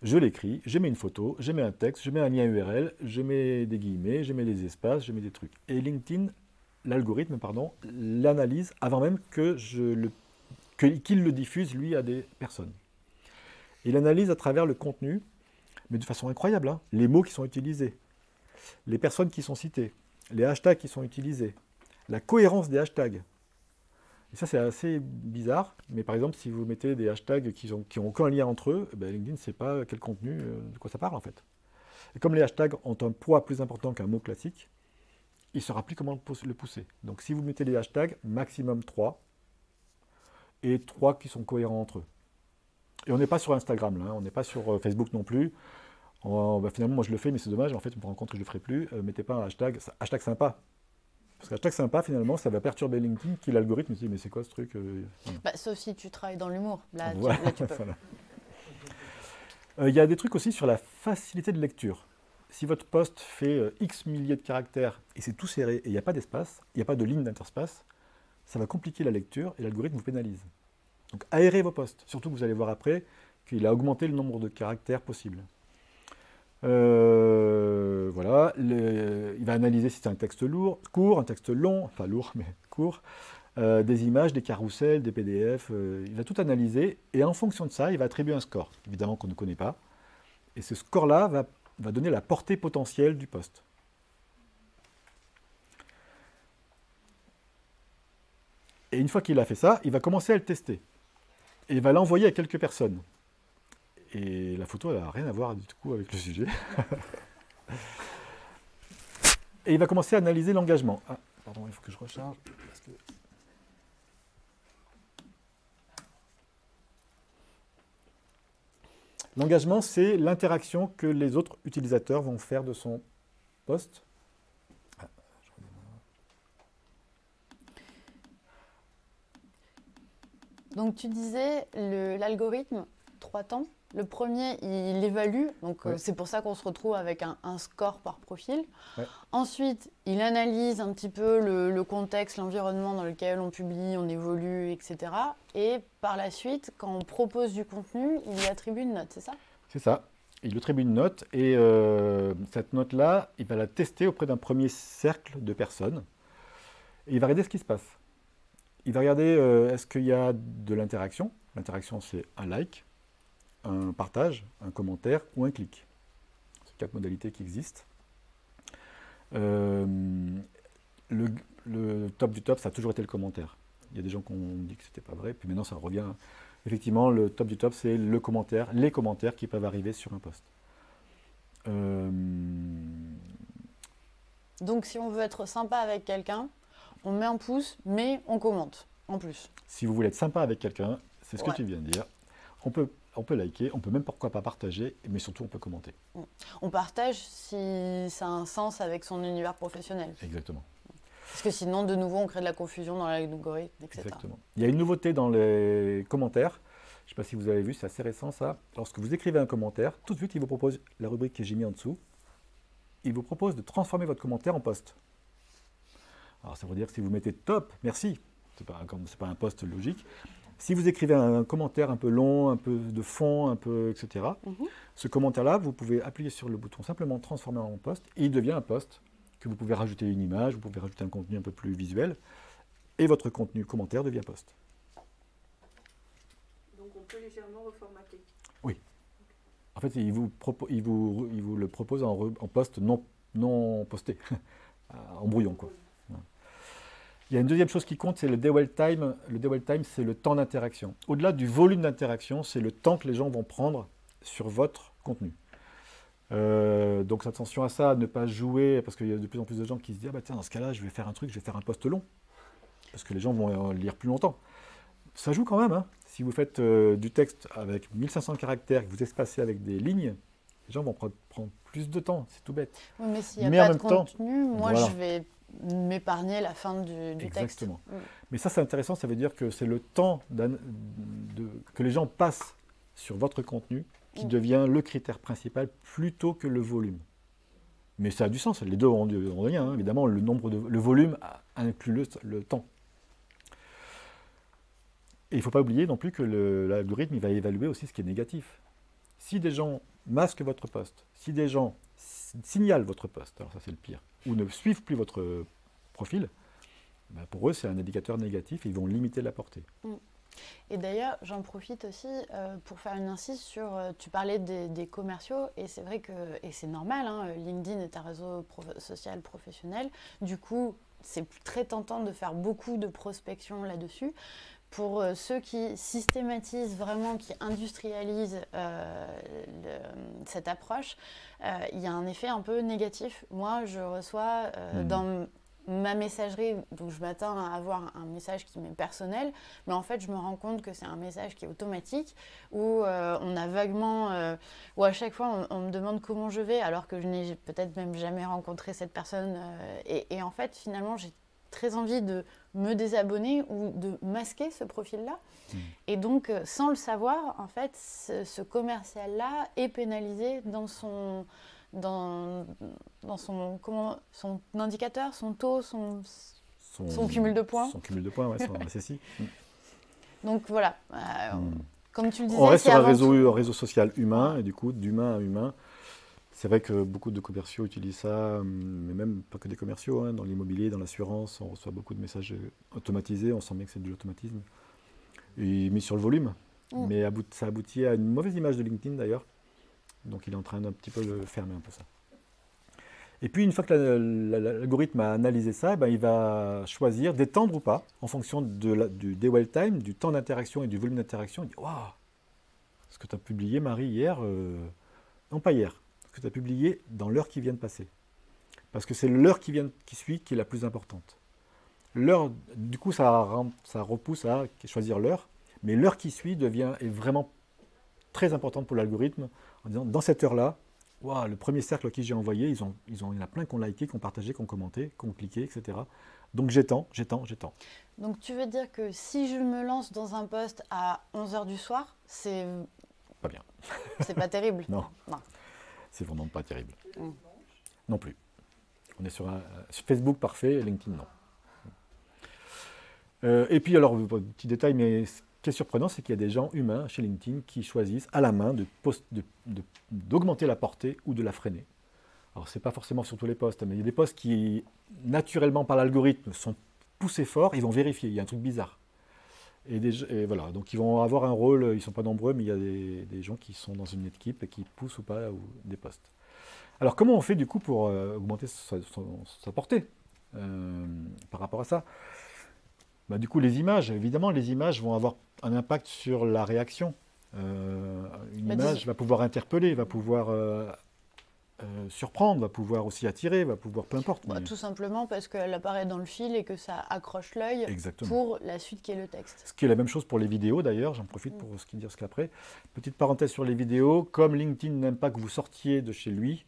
Je l'écris, je mets une photo, je mets un texte, je mets un lien URL, je mets des guillemets, je mets des espaces, je mets des trucs. Et LinkedIn, l'algorithme, pardon, l'analyse avant même que je le, qu'il le diffuse, lui, à des personnes. Il analyse à travers le contenu, mais de façon incroyable, hein, les mots qui sont utilisés, les personnes qui sont citées, les hashtags qui sont utilisés, la cohérence des hashtags. Et ça, c'est assez bizarre. Mais par exemple, si vous mettez des hashtags qui n'ont qui ont aucun lien entre eux, eh ben, LinkedIn ne sait pas quel contenu, euh, de quoi ça parle en fait. Et comme les hashtags ont un poids plus important qu'un mot classique, il ne saura plus comment le pous- le pousser. Donc si vous mettez des hashtags, maximum 3, et 3 qui sont cohérents entre eux. Et on n'est pas sur Instagram, là, hein, on n'est pas sur euh, Facebook non plus. On- bah, finalement, moi je le fais, mais c'est dommage, en fait, je me rends compte que je ne le ferai plus. Euh, mettez pas un hashtag, hashtag sympa. Parce que hashtag sympa, finalement, ça va perturber LinkedIn, qui l'algorithme dit, mais c'est quoi ce truc euh, voilà. Bah, sauf si tu travailles dans l'humour. Là, tu- Voilà, là, tu peux. voilà. Euh, Il y a des trucs aussi sur la facilité de lecture. Si votre poste fait X milliers de caractères et c'est tout serré et il n'y a pas d'espace, il n'y a pas de ligne d'interspace, ça va compliquer la lecture et l'algorithme vous pénalise. Donc aérez vos postes, surtout que vous allez voir après qu'il a augmenté le nombre de caractères possibles. Euh, voilà, il va analyser si c'est un texte lourd, court, un texte long, enfin lourd mais court, euh, des images, des carousels, des PDF. euh, il va tout analyser et en fonction de ça, il va attribuer un score, évidemment qu'on ne connaît pas. Et ce score-là va, va donner la portée potentielle du poste. Et une fois qu'il a fait ça, il va commencer à le tester. Et il va l'envoyer à quelques personnes. Et la photo, elle n'a rien à voir du tout avec le sujet. *laughs* et il va commencer à analyser l'engagement. Ah, pardon, il faut que je recharge. L'engagement, c'est l'interaction que les autres utilisateurs vont faire de son poste. Ah. Donc tu disais l'algorithme, trois temps. Le premier, il évalue, donc euh, c'est pour ça qu'on se retrouve avec un, un score par profil. Ouais. Ensuite, il analyse un petit peu le, le contexte, l'environnement dans lequel on publie, on évolue, etc. Et par la suite, quand on propose du contenu, il attribue une note, c'est ça? C'est ça. Il lui attribue une note et euh, cette note-là, il va la tester auprès d'un premier cercle de personnes. Et il va regarder ce qui se passe. Il va regarder euh, est-ce qu'il y a de l'interaction? L'interaction, c'est un like, un partage, un commentaire ou un clic. C'est quatre modalités qui existent. Euh, le, le top du top, ça a toujours été le commentaire. Il y a des gens qui ont dit que c'était pas vrai, puis maintenant ça revient. Effectivement, le top du top, c'est le commentaire, les commentaires qui peuvent arriver sur un post. Euh, Donc si on veut être sympa avec quelqu'un, on met un pouce, mais on commente en plus. si vous voulez être sympa avec quelqu'un, c'est ce Ouais. que tu viens de dire. On peut, on peut liker, on peut même pourquoi pas partager, mais surtout on peut commenter. On partage si ça a un sens avec son univers professionnel. Exactement. Parce que sinon, de nouveau, on crée de la confusion dans l'algorithme, etc. Exactement. Il y a une nouveauté dans les commentaires. Je ne sais pas si vous avez vu, c'est assez récent ça. Lorsque vous écrivez un commentaire, tout de suite, il vous propose la rubrique que j'ai mis en dessous. Il vous propose de transformer votre commentaire en post. Alors ça veut dire que si vous mettez top, merci, ce n'est pas, pas un post logique. Si vous écrivez un, commentaire un peu long, un peu de fond, un peu, etc., Mhm. ce commentaire-là, vous pouvez appuyer sur le bouton simplement transformer en post et il devient un post que vous pouvez rajouter une image, vous pouvez rajouter un contenu un peu plus visuel et votre contenu commentaire devient post. Donc on peut légèrement reformater. En fait, il vous, propo- il vous, il vous le propose en, re- en post non, non posté, *laughs* en brouillon. Quoi. Il y a une deuxième chose qui compte, c'est le dwell time. Le dwell time, c'est le temps d'interaction. Au-delà du volume d'interaction, c'est le temps que les gens vont prendre sur votre contenu. Euh, donc attention à ça, ne pas jouer, parce qu'il y a de plus en plus de gens qui se disent, ah bah tiens, dans ce cas-là, je vais faire un truc, je vais faire un post long, parce que les gens vont euh, lire plus longtemps. Ça joue quand même, hein. si vous faites euh, du texte avec 1500 caractères, que vous espacez avec des lignes, les gens vont pre- prendre plus de temps, c'est tout bête. Oui, mais s'il n'y a Mais en pas de même temps, contenu, moi, voilà. je vais m'épargner la fin du, du texte. Exactement. Mm. Mais ça, c'est intéressant, ça veut dire que c'est le temps de- que les gens passent sur votre contenu qui Mm. devient le critère principal plutôt que le volume. Mais ça a du sens, les deux ont, du- rien. hein. Évidemment, le, nombre de, le volume inclut le, le temps. Et il ne faut pas oublier non plus que l'algorithme va évaluer aussi ce qui est négatif. Si des gens masquent votre poste, si des gens signalent votre poste, alors ça c'est le pire, ou ne suivent plus votre profil, ben pour eux c'est un indicateur négatif ils vont limiter la portée. Et d'ailleurs, j'en profite aussi euh, pour faire une insiste sur. euh, tu parlais des, commerciaux, et c'est vrai que. Et c'est normal, hein, LinkedIn est un réseau social professionnel. Du coup, c'est très tentant de faire beaucoup de prospection là-dessus. Pour euh, ceux qui systématisent vraiment, qui industrialisent euh, le- cette approche, euh, il y a un effet un peu négatif. Moi, je reçois euh, Mhm. dans ma messagerie, donc je m'attends à avoir un message qui m'est personnel, mais en fait je me rends compte que c'est un message qui est automatique, où euh, on a vaguement, euh, où à chaque fois on, on me demande comment je vais, alors que je n'ai peut-être même jamais rencontré cette personne, euh, et, et en fait finalement j'ai très envie de me désabonner ou de masquer ce profil-là. Mhm. Et donc, euh, sans le savoir, en fait, ce, ce commercial-là est pénalisé dans son, dans, dans son, comment, son indicateur, son taux, son... Son cumul de points. Son cumul de points, ouais, son *laughs* RSSI. Donc voilà, euh, Mm. comme tu le disais, On reste sur un avant réseau, tout- un réseau social humain, et du coup, d'humain à humain. C'est vrai que beaucoup de commerciaux utilisent ça, hum, mais même pas que des commerciaux, hein, dans l'immobilier, dans l'assurance, on reçoit beaucoup de messages automatisés, on sent bien que c'est de l'automatisme. Et mis sur le volume. Mm. Mais about- ça aboutit à une mauvaise image de LinkedIn d'ailleurs. Donc il est en train d'un petit peu le fermer un peu ça. Et puis une fois que la- la- la- l'algorithme a analysé ça, eh ben, il va choisir d'étendre ou pas en fonction de la- du dwell time, du temps d'interaction et du volume d'interaction. Il dit Waouh Ce que tu as publié, Marie, hier, euh, non pas hier, que tu as publié dans l'heure qui vient de passer. Parce que c'est l'heure qui, vient, qui suit qui est la plus importante. L'heure, du coup, ça, ça repousse à choisir l'heure, mais l'heure qui suit devient, est vraiment très importante pour l'algorithme en disant dans cette heure-là, le premier cercle à qui j'ai envoyé, ils ont, ils ont, il y en a plein qui ont liké, qui ont partagé, qui ont commenté, qui ont cliqué, etc. Donc j'étends, j'étends, j'étends. Donc tu veux dire que si je me lance dans un poste à 11h du soir, c'est Pas bien. c'est pas terrible. *laughs* Non. Non. C'est vraiment pas terrible. Le Mm. Non plus. On est sur un sur Facebook parfait, LinkedIn non. Euh, et puis alors, petit détail, mais ce qui est surprenant, c'est qu'il y a des gens humains chez LinkedIn qui choisissent à la main de post- de- de- d'augmenter la portée ou de la freiner. Alors c'est pas forcément sur tous les postes, mais il y a des postes qui, naturellement par l'algorithme, sont poussés fort, ils vont vérifier, il y a un truc bizarre. Et, des- et voilà, donc ils vont avoir un rôle, ils ne sont pas nombreux, mais il y a des, des gens qui sont dans une équipe et qui poussent ou pas ou des postes. Alors comment on fait du coup pour euh, augmenter sa, son- sa portée euh, par rapport à ça? Bah, Du coup les images, évidemment les images vont avoir un impact sur la réaction. Euh, une Bah, image va pouvoir interpeller, va pouvoir euh, surprendre, va pouvoir aussi attirer, va pouvoir peu importe. Bah, mais- tout simplement parce qu'elle apparaît dans le fil et que ça accroche l'œil pour la suite qui est le texte. Ce qui est la même chose pour les vidéos d'ailleurs, j'en profite pour ce qui dire ce qu'après. Petite parenthèse sur les vidéos, comme LinkedIn n'aime pas que vous sortiez de chez lui,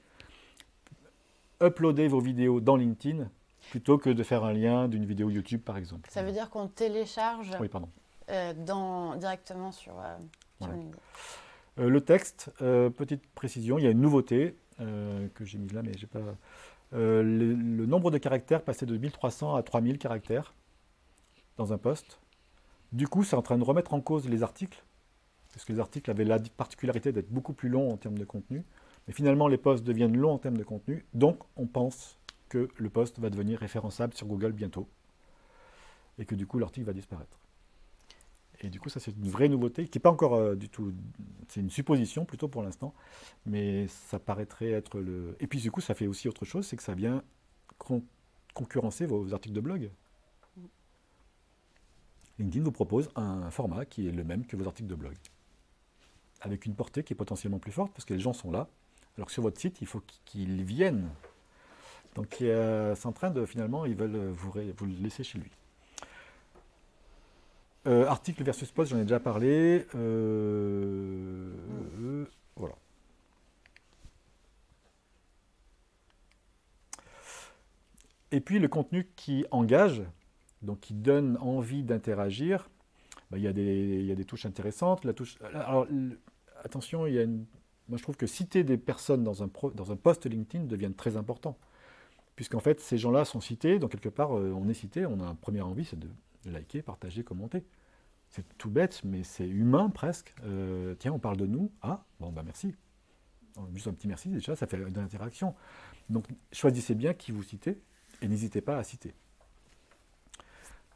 uploadez vos vidéos dans LinkedIn plutôt que de faire un lien d'une vidéo YouTube par exemple. Ça veut dire qu'on télécharge Oui, pardon. euh, dans, directement sur, euh, sur Voilà. LinkedIn. Le texte, petite précision, il y a une nouveauté euh, que j'ai mise là, mais j'ai pas. Euh, le, nombre de caractères passait de 1300 à 3000 caractères dans un poste. Du coup, c'est en train de remettre en cause les articles, parce que les articles avaient la particularité d'être beaucoup plus longs en termes de contenu. Mais finalement, les posts deviennent longs en termes de contenu, donc on pense que le post va devenir référençable sur Google bientôt, et que du coup, l'article va disparaître. Et du coup, ça, c'est une vraie nouveauté, qui n'est pas encore euh, du tout. C'est une supposition plutôt pour l'instant, mais ça paraîtrait être le. Et puis, du coup, ça fait aussi autre chose, c'est que ça vient con- concurrencer vos articles de blog. LinkedIn vous propose un format qui est le même que vos articles de blog, avec une portée qui est potentiellement plus forte parce que les gens sont là, alors que sur votre site, il faut qu'ils viennent. Donc euh, c'est en train de finalement, ils veulent vous, vous le laisser chez lui. Euh, article versus post, j'en ai déjà parlé. Euh, voilà. Et puis le contenu qui engage, donc qui donne envie d'interagir, bah, il, y a des, touches intéressantes. Alors, attention, il y a moi je trouve que citer des personnes dans un, dans un post LinkedIn devient très important. Puisqu'en fait, ces gens-là sont cités, donc quelque part, euh, on est cité, on a un premier envie, c'est de liker, partager, commenter. C'est tout bête, mais c'est humain presque. Euh, tiens, on parle de nous. Ah, bon, bah merci. Juste un petit merci, déjà, ça fait une interaction. Donc, choisissez bien qui vous citez et n'hésitez pas à citer.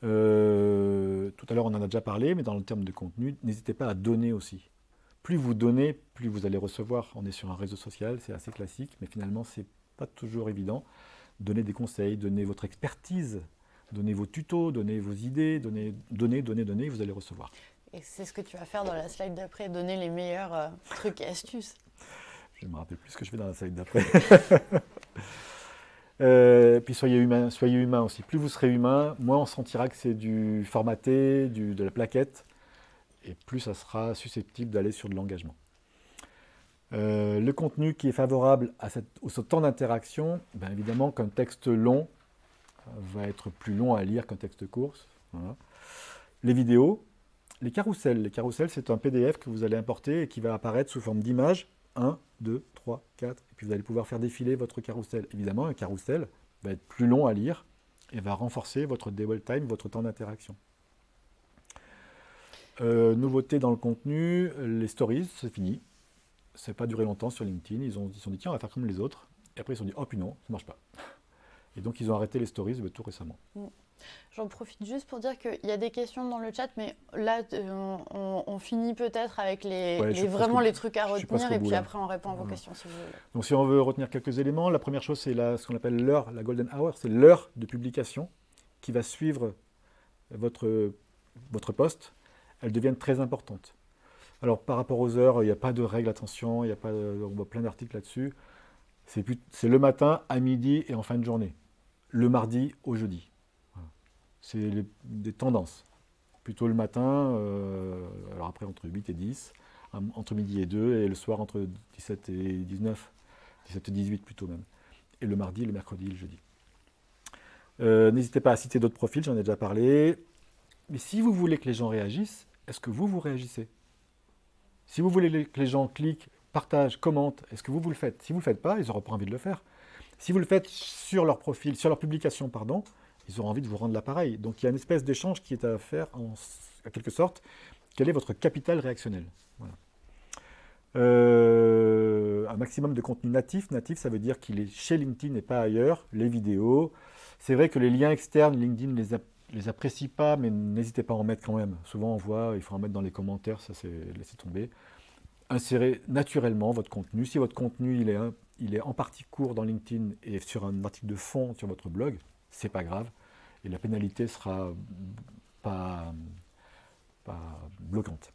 Euh, tout à l'heure, on en a déjà parlé, mais dans le terme de contenu, n'hésitez pas à donner aussi. Plus vous donnez, plus vous allez recevoir. On est sur un réseau social, c'est assez classique, mais finalement, c'est pas toujours évident. Donnez des conseils, donnez votre expertise, donnez vos tutos, donnez vos idées, donnez, donnez, donnez, donnez, vous allez recevoir. Et c'est ce que tu vas faire dans la slide d'après, donner les meilleurs euh, trucs et astuces. Je me rappelle plus ce que je fais dans la slide d'après. *laughs* Euh, puis soyez humain, soyez humain aussi. Plus vous serez humain, moins on sentira que c'est du formaté, du, de la plaquette, et plus ça sera susceptible d'aller sur de l'engagement. Euh, le contenu qui est favorable à cette, au ce temps d'interaction, ben évidemment qu'un texte long va être plus long à lire qu'un texte court. Voilà. Les vidéos, les carousels. Les carousels, c'est un PDF que vous allez importer et qui va apparaître sous forme d'image 1, 2, 3, 4, et puis vous allez pouvoir faire défiler votre carrousel. Évidemment, un carrousel va être plus long à lire et va renforcer votre dwell time, votre temps d'interaction. Euh, nouveauté dans le contenu, les stories, c'est fini. Ça n'a pas duré longtemps sur LinkedIn. Ils ont, ils se sont dit, tiens, on va faire comme les autres. Et après, ils se sont dit, oh puis non, ça ne marche pas. Et donc, ils ont arrêté les stories tout récemment. J'en profite juste pour dire qu'il y a des questions dans le chat, mais là, euh, on, on- on finit peut-être avec les, Ouais, vraiment les trucs à retenir, et puis là. après, on répond à vos questions si vous voulez. Donc si on veut retenir quelques éléments, la première chose c'est ce qu'on appelle l'heure, la golden hour, c'est l'heure de publication qui va suivre votre, votre poste. Elles deviennent très importantes. Alors par rapport aux heures, il n'y a pas de règle, attention, il y a pas de- on voit plein d'articles là-dessus. C'est le matin, à midi et en fin de journée. Le mardi au jeudi. C'est des tendances. Plutôt le matin, euh, alors après entre 8 et 10, en- entre midi et 2, et le soir entre 17 et 19, 17 et 18 plutôt même. Et le mardi, le mercredi, le jeudi. Euh, N'hésitez pas à citer d'autres profils, j'en ai déjà parlé. Mais si vous voulez que les gens réagissent, est-ce que vous, vous réagissez? Si vous voulez que les gens cliquent, partagent, commentent, est-ce que vous, vous le faites? Si vous ne le faites pas, ils n'auront pas envie de le faire. Si vous le faites sur leur profil, sur leur publication, pardon, ils auront envie de vous rendre l'appareil. Donc il y a une espèce d'échange qui est à faire en quelque sorte. Quel est votre capital réactionnel? Euh, un maximum de contenu natif. Natif, ça veut dire qu'il est chez LinkedIn et pas ailleurs. Les vidéos. C'est vrai que les liens externes, LinkedIn les, les apprécie pas, mais n'hésitez pas à en mettre quand même. Souvent, on voit, il faut en mettre dans les commentaires, ça c'est laissez tomber. Insérez naturellement votre contenu. Si votre contenu il est, un- il est en partie court dans LinkedIn et sur un article de fond sur votre blog, c'est pas grave. Et la pénalité sera pas, bloquante.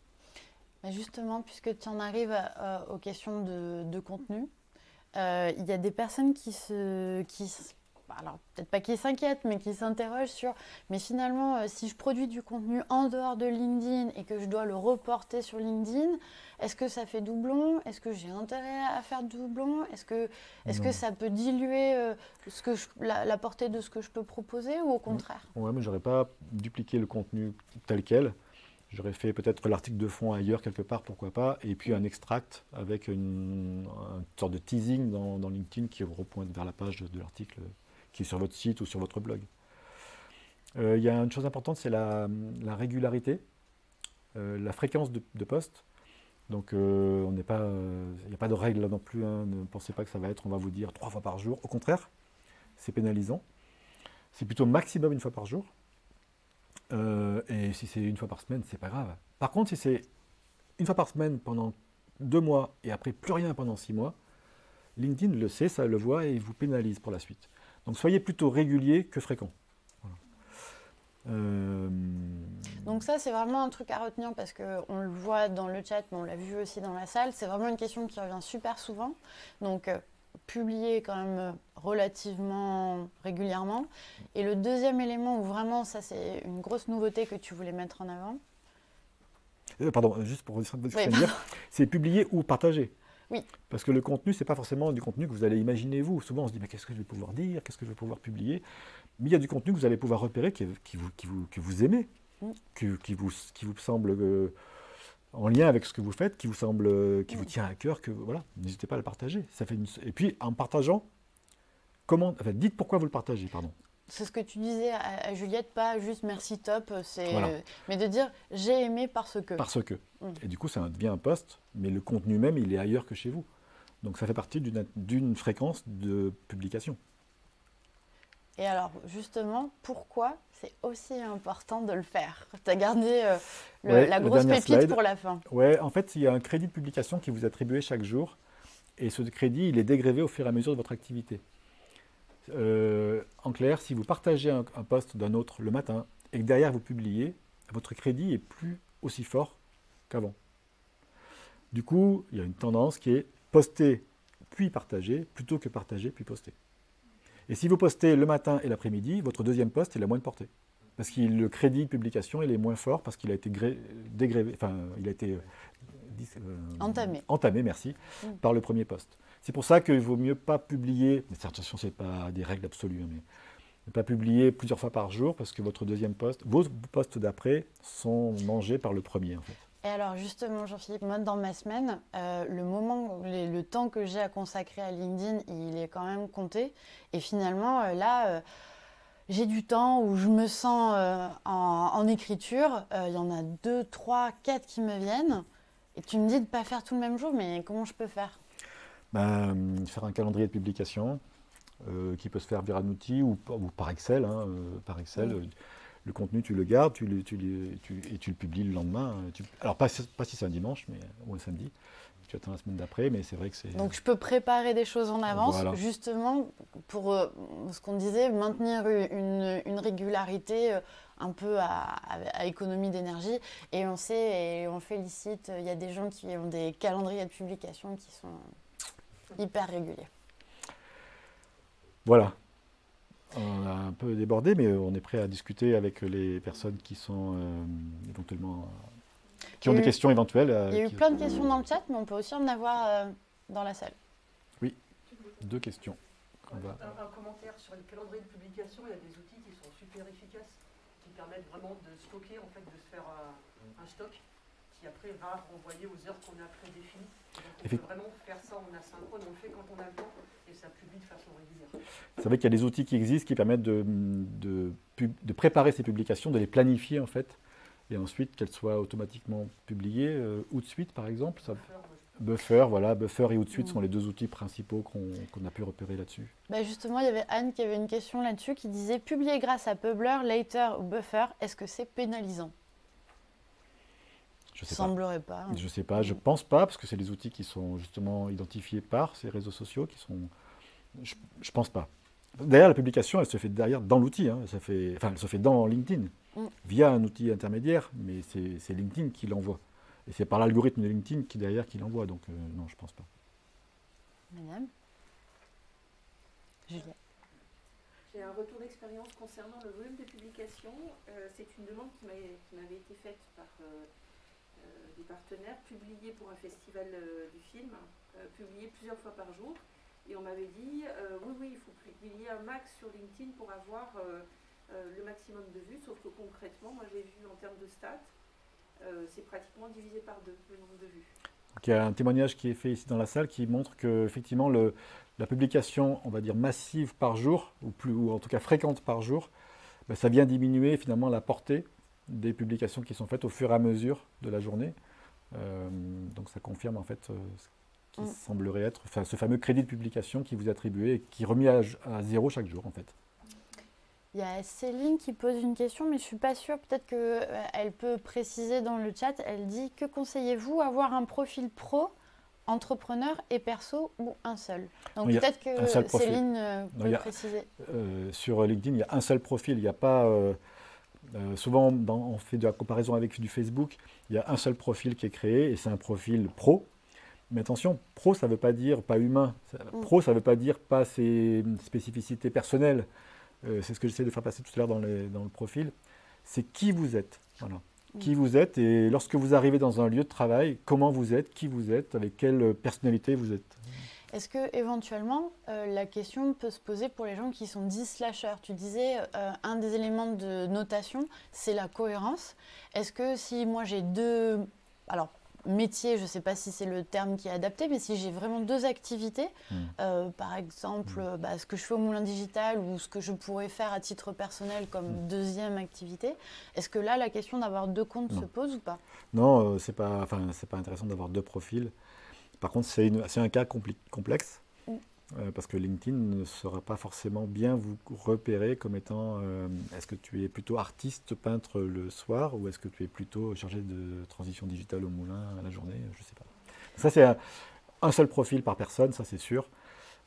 Mais justement, puisque tu en arrives à- aux questions de, contenu, euh, il y a des personnes qui se. Qui, alors, peut-être pas qui s'inquiètent, mais qui s'interrogent sur. Mais finalement, euh, si je produis du contenu en dehors de LinkedIn et que je dois le reporter sur LinkedIn, est-ce que ça fait doublon? Est-ce que j'ai intérêt à faire doublon? Est-ce que, est Non. que ça peut diluer euh, ce que je- la, la portée de ce que je peux proposer ou au contraire? Ouais, mais j'aurais pas dupliqué le contenu tel quel. J'aurais fait peut-être l'article de fond ailleurs quelque part, pourquoi pas, et puis un extract avec une, une sorte de teasing dans, dans LinkedIn qui repointe vers la page de, de l'article qui est sur votre site ou sur votre blog. Euh, Il y a une chose importante, c'est la, la régularité, euh, la fréquence de, de poste. Donc euh, il n'y a pas de règle non plus. hein. Ne pensez pas que ça va être, on va vous dire trois fois par jour. Au contraire, c'est pénalisant. C'est plutôt maximum une fois par jour. Et si c'est une fois par semaine, c'est pas grave. Par contre, si c'est une fois par semaine pendant deux mois et après plus rien pendant six mois, LinkedIn le sait, ça le voit et il vous pénalise pour la suite. Donc soyez plutôt régulier que fréquent. Voilà. Euh, Donc ça, c'est vraiment un truc à retenir parce qu'on le voit dans le chat, mais on l'a vu aussi dans la salle. C'est vraiment une question qui revient super souvent. Donc euh, publier quand même euh, relativement régulièrement. Et le deuxième élément où vraiment, ça c'est une grosse nouveauté que tu voulais mettre en avant. Euh, pardon, juste pour dire ce que Oui. dire, c'est publier ou partager. Oui. Parce que le contenu, c'est pas forcément du contenu que vous allez imaginer vous. Souvent, on se dit, mais qu'est-ce que je vais pouvoir dire? Qu'est-ce que je vais pouvoir publier? Mais il y a du contenu que vous allez pouvoir repérer qui, qui vous, qui vous, que vous aimez, Mm. qui, qui vous, qui vous semble euh, en lien avec ce que vous faites, qui vous semble, euh, qui vous tient à cœur. Que, voilà, n'hésitez pas à le partager. Ça fait une- Et puis, en partageant, comment, enfin, dites pourquoi vous le partagez, pardon. C'est ce que tu disais à, à Juliette, pas juste merci top, c'est, Voilà. euh, mais de dire j'ai aimé parce que. Parce que. Mm. Et du coup, ça devient un poste, mais le contenu même, il est ailleurs que chez vous. Donc ça fait partie d'une fréquence de publication. Et alors, justement, pourquoi c'est aussi important de le faire? Tu as gardé euh, le- Ouais, la grosse pépite slide. pour la fin. Ouais, en fait, il y a un crédit de publication qui vous est attribué chaque jour. Et ce crédit, il est dégrévé au fur et à mesure de votre activité. Euh, en clair, si vous partagez un, un post d'un autre le matin et que derrière vous publiez, votre crédit est plus aussi fort qu'avant. Du coup, il y a une tendance qui est poster puis partager plutôt que partager puis poster. Et si vous postez le matin et l'après-midi, votre deuxième post, il a moins de portée. Parce que le crédit de publication, il est moins fort parce qu'il a été gré- dégrévé, enfin, il a été euh, dis- euh, Entamé. entamé, merci, Mm. par le premier poste. C'est pour ça qu'il vaut mieux pas publier, mais attention, ce n'est pas des règles absolues, hein, mais ne pas publier plusieurs fois par jour parce que votre deuxième poste, vos postes d'après sont mangés par le premier en fait. Et alors, justement, Jean-Philippe, moi, dans ma semaine, euh, le moment, le temps que j'ai à consacrer à LinkedIn, il est quand même compté. Et finalement, euh, là, euh, j'ai du temps où je me sens en, en écriture. Il y en a deux, trois, quatre qui me viennent. Et tu me dis de ne pas faire tout le même jour, mais comment je peux faire? Ben, faire un calendrier de publication euh, qui peut se faire via un outil ou, ou par Excel. hein, euh, par Excel, Oui. euh, le contenu, tu le gardes tu le- tu le- tu- et tu le publies le lendemain. euh, tu- alors, pas, si- pas si c'est un dimanche mais, ou un samedi. Tu attends la semaine d'après, mais c'est vrai que c'est. Donc, je peux préparer des choses en avance, Voilà. justement, pour euh, ce qu'on disait, maintenir une, une régularité euh, un peu à économie d'énergie. Et on sait, et on félicite, il y a des gens qui ont des calendriers de publication qui sont hyper réguliers. Voilà. On a un peu débordé, mais on est prêt à discuter avec les personnes qui sont euh, éventuellement. euh, qui ont des eu- questions éventuelles. euh, Il y a eu qui- plein de questions dans le chat, mais on peut aussi en avoir euh, dans la salle. Deux questions. On va- Un, un commentaire sur le calendrier de publication, il y a des outils qui sont super efficaces, qui permettent vraiment de stocker, en fait, de se faire euh, un stock qui après va renvoyer aux heures qu'on a prédéfinies. Donc on peut vraiment faire ça en asynchrone, on le fait quand on a le temps et ça publie de façon régulière. C'est vrai qu'il y a des outils qui existent qui permettent de, de, préparer ces publications, de les planifier en fait, et ensuite qu'elles soient automatiquement publiées. Euh, ou de suite, par exemple. Ça, Buffer, voilà, Buffer et ou de suite Mm. sont les deux outils principaux qu'on qu'on a pu repérer là-dessus. Bah justement, il y avait Anne qui avait une question là-dessus qui disait publier grâce à Publer, Later ou Buffer, est-ce que c'est pénalisant? Je sais pas. Semblerait pas. Je sais pas, je pense pas, parce que c'est des outils qui sont justement identifiés par ces réseaux sociaux, qui sont. Je, je pense pas. D'ailleurs, la publication, elle se fait derrière dans l'outil, hein, ça fait, enfin, elle se fait dans LinkedIn, Mm. via un outil intermédiaire, mais c'est LinkedIn qui l'envoie. Et c'est par l'algorithme de LinkedIn qui derrière qui l'envoie, donc euh, non, je pense pas. Madame Juliette. J'ai un retour d'expérience concernant le volume de publication. Euh, c'est une demande qui m'avait été faite par euh, des partenaires, publier pour un festival euh, du film, euh, publier plusieurs fois par jour. Et on m'avait dit, euh, oui, oui, il faut publier un max sur LinkedIn pour avoir euh, euh, le maximum de vues. Sauf que concrètement, moi j'ai vu en termes de stats, euh, c'est pratiquement divisé par deux le nombre de vues. Donc, il y a un témoignage qui est fait ici dans la salle qui montre que effectivement la publication, on va dire massive par jour, ou en tout cas fréquente par jour, ben, ça vient diminuer finalement la portée des publications qui sont faites au fur et à mesure de la journée. Euh, donc ça confirme en fait euh, ce qui Mm. semblerait être enfin, ce fameux crédit de publication qui vous est attribué et qui est remis à, à zéro chaque jour en fait. Il y a Céline qui pose une question, mais je ne suis pas sûre. Peut-être qu'elle peut préciser dans le chat. Elle dit Que conseillez-vous Avoir un profil pro, entrepreneur et perso ou un seul? Donc peut-être que. Céline euh, Non, peut a- préciser. Euh, sur LinkedIn, il y a un seul profil, il n'y a pas. euh, Euh, souvent, dans- on fait de la comparaison avec du Facebook. Il y a un seul profil qui est créé et c'est un profil pro. Mais attention, pro, ça ne veut pas dire pas humain. Ça- Mm. Pro, ça ne veut pas dire pas ses spécificités personnelles. Euh, c'est ce que j'essaie de faire passer tout à l'heure dans, le profil. C'est qui vous êtes. Voilà. Qui vous êtes et lorsque vous arrivez dans un lieu de travail, comment vous êtes, qui vous êtes, avec quelle personnalité vous êtes. Est-ce que éventuellement euh, la question peut se poser pour les gens qui sont dits slashers Tu disais euh, un des éléments de notation, c'est la cohérence. Est-ce que si moi j'ai deux, alors métiers, je ne sais pas si c'est le terme qui est adapté, mais si j'ai vraiment deux activités, Mm. euh, par exemple euh, bah, ce que je fais au Moulin Digital ou ce que je pourrais faire à titre personnel comme Mm. deuxième activité, est-ce que là la question d'avoir deux comptes Non. se pose ou pas? Non, euh, c'est pas, enfin, c'est pas intéressant d'avoir deux profils. Par contre, c'est un cas complexe Mm. euh, parce que LinkedIn ne saura pas forcément bien vous repérer comme étant euh, est-ce que tu es plutôt artiste peintre le soir ou est-ce que tu es plutôt chargé de transition digitale au moulin à la journée, je sais pas. Ça c'est un, un seul profil par personne, ça c'est sûr.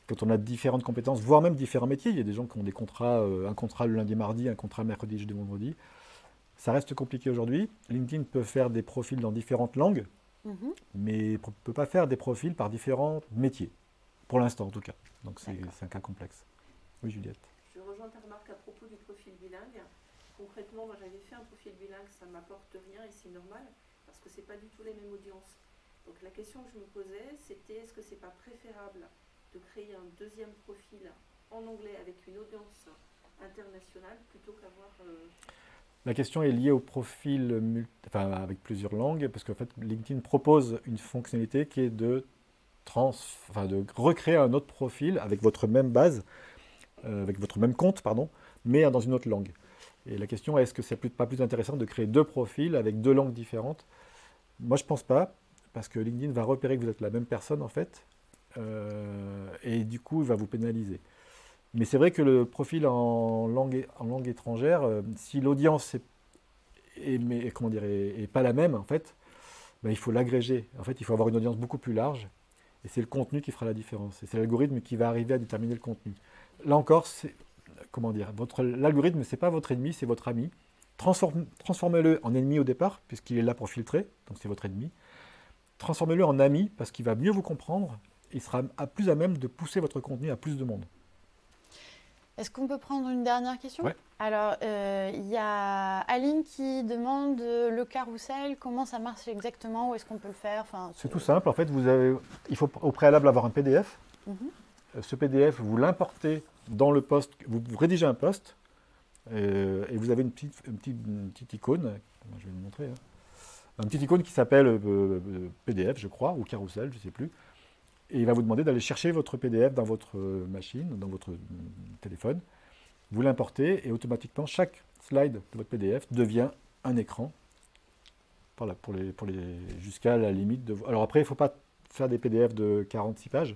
Quand on a différentes compétences, voire même différents métiers, il y a des gens qui ont des contrats, euh, un contrat le lundi mardi, un contrat mercredi, jeudi, vendredi. Ça reste compliqué aujourd'hui. LinkedIn peut faire des profils dans différentes langues, Mhm. mais ne peut pas faire des profils par différents métiers, pour l'instant en tout cas. Donc c'est un cas complexe. Oui, Juliette. Je rejoins ta remarque à propos du profil bilingue. Concrètement, moi j'avais fait un profil bilingue, ça m'apporte rien et c'est normal parce que c'est pas du tout les mêmes audiences. Donc la question que je me posais, c'était est-ce que c'est pas préférable de créer un deuxième profil en anglais avec une audience internationale plutôt qu'avoir euh, La question est liée au profil avec plusieurs langues, parce qu'en fait, LinkedIn propose une fonctionnalité qui est de, recréer un autre profil avec votre même base, euh, avec votre même compte, pardon, mais dans une autre langue. Et la question est, est-ce que c'est plus- pas plus intéressant de créer deux profils avec deux langues différentes? Moi, je pense pas, parce que LinkedIn va repérer que vous êtes la même personne, en fait, euh, et du coup, il va vous pénaliser. Mais c'est vrai que le profil en langue, étrangère, euh, si l'audience est, pas la même, en fait, ben, il faut l'agréger. En fait, il faut avoir une audience beaucoup plus large. Et c'est le contenu qui fera la différence. Et c'est l'algorithme qui va arriver à déterminer le contenu. Là encore, comment dire, votre l'algorithme, c'est pas votre ennemi, c'est votre ami. Transforme- Transformez-le en ennemi au départ, puisqu'il est là pour filtrer, donc c'est votre ennemi. Transformez-le en ami, parce qu'il va mieux vous comprendre. Il sera à plus à même de pousser votre contenu à plus de monde. Est-ce qu'on peut prendre une dernière question Ouais. Alors, euh, il y a Aline qui demande euh, le carrousel, comment ça marche exactement, où est-ce qu'on peut le faire enfin, C'est tout simple. En fait, vous avez, il faut au préalable avoir un PDF. Mhm. Euh, Ce PDF, vous l'importez dans le poste. Vous, vous rédigez un poste euh, et vous avez une petite, une petite, une petite icône. Je vais vous montrer. hein. Un petit icône qui s'appelle euh, PDF, je crois, ou carousel, je ne sais plus. Et il va vous demander d'aller chercher votre PDF dans votre euh, machine, dans votre euh, téléphone. Vous l'importez et automatiquement, chaque slide de votre PDF devient un écran. Pour les, pour les, jusqu'à la limite de. Alors après, il ne faut pas faire des PDF de 46 pages.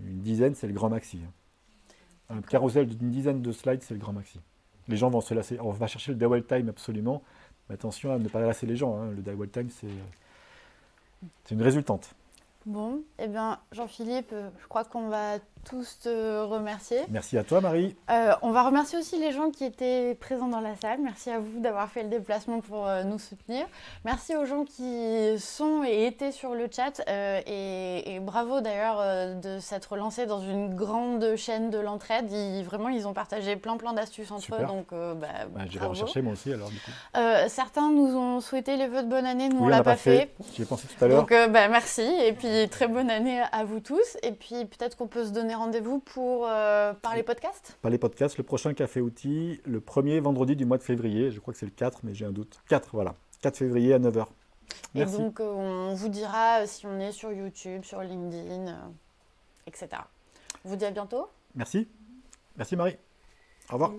Une dizaine, c'est le grand maxi. hein. Un carrousel d'une dizaine de slides, c'est le grand maxi. Les gens vont se lasser. On va chercher le dwell time absolument. Mais attention à ne pas lasser les gens. hein. Le dwell time, c'est c'est une résultante. Bon, eh bien, Jean-Philippe, euh, je crois qu'on va tous te remercier. Merci à toi, Marie. Euh, on va remercier aussi les gens qui étaient présents dans la salle. Merci à vous d'avoir fait le déplacement pour euh, nous soutenir. Merci aux gens qui sont et étaient sur le chat. euh, et, et bravo d'ailleurs de s'être lancé dans une grande chaîne de l'entraide. Ils- vraiment, ils ont partagé plein plein d'astuces entre Super. eux. Donc, bah, Bah, J'irai rechercher moi aussi, alors, du coup. Certains nous ont souhaité les vœux de bonne année. Nous, on Oui, l'a pas fait. J'y ai pensé tout à l'heure. Donc bah, merci et puis très bonne année à vous tous et puis peut-être qu'on peut se donner rendez-vous pour euh, parler podcast. Pas les podcasts. Le prochain Café Outil, le premier vendredi du mois de février. Je crois que c'est le 4, mais j'ai un doute. 4, voilà. 4 février à 9h. Et donc euh, on vous dira euh, si on est sur YouTube, sur LinkedIn, euh, etc. On vous dit à bientôt. Merci. Merci, Marie. Au revoir.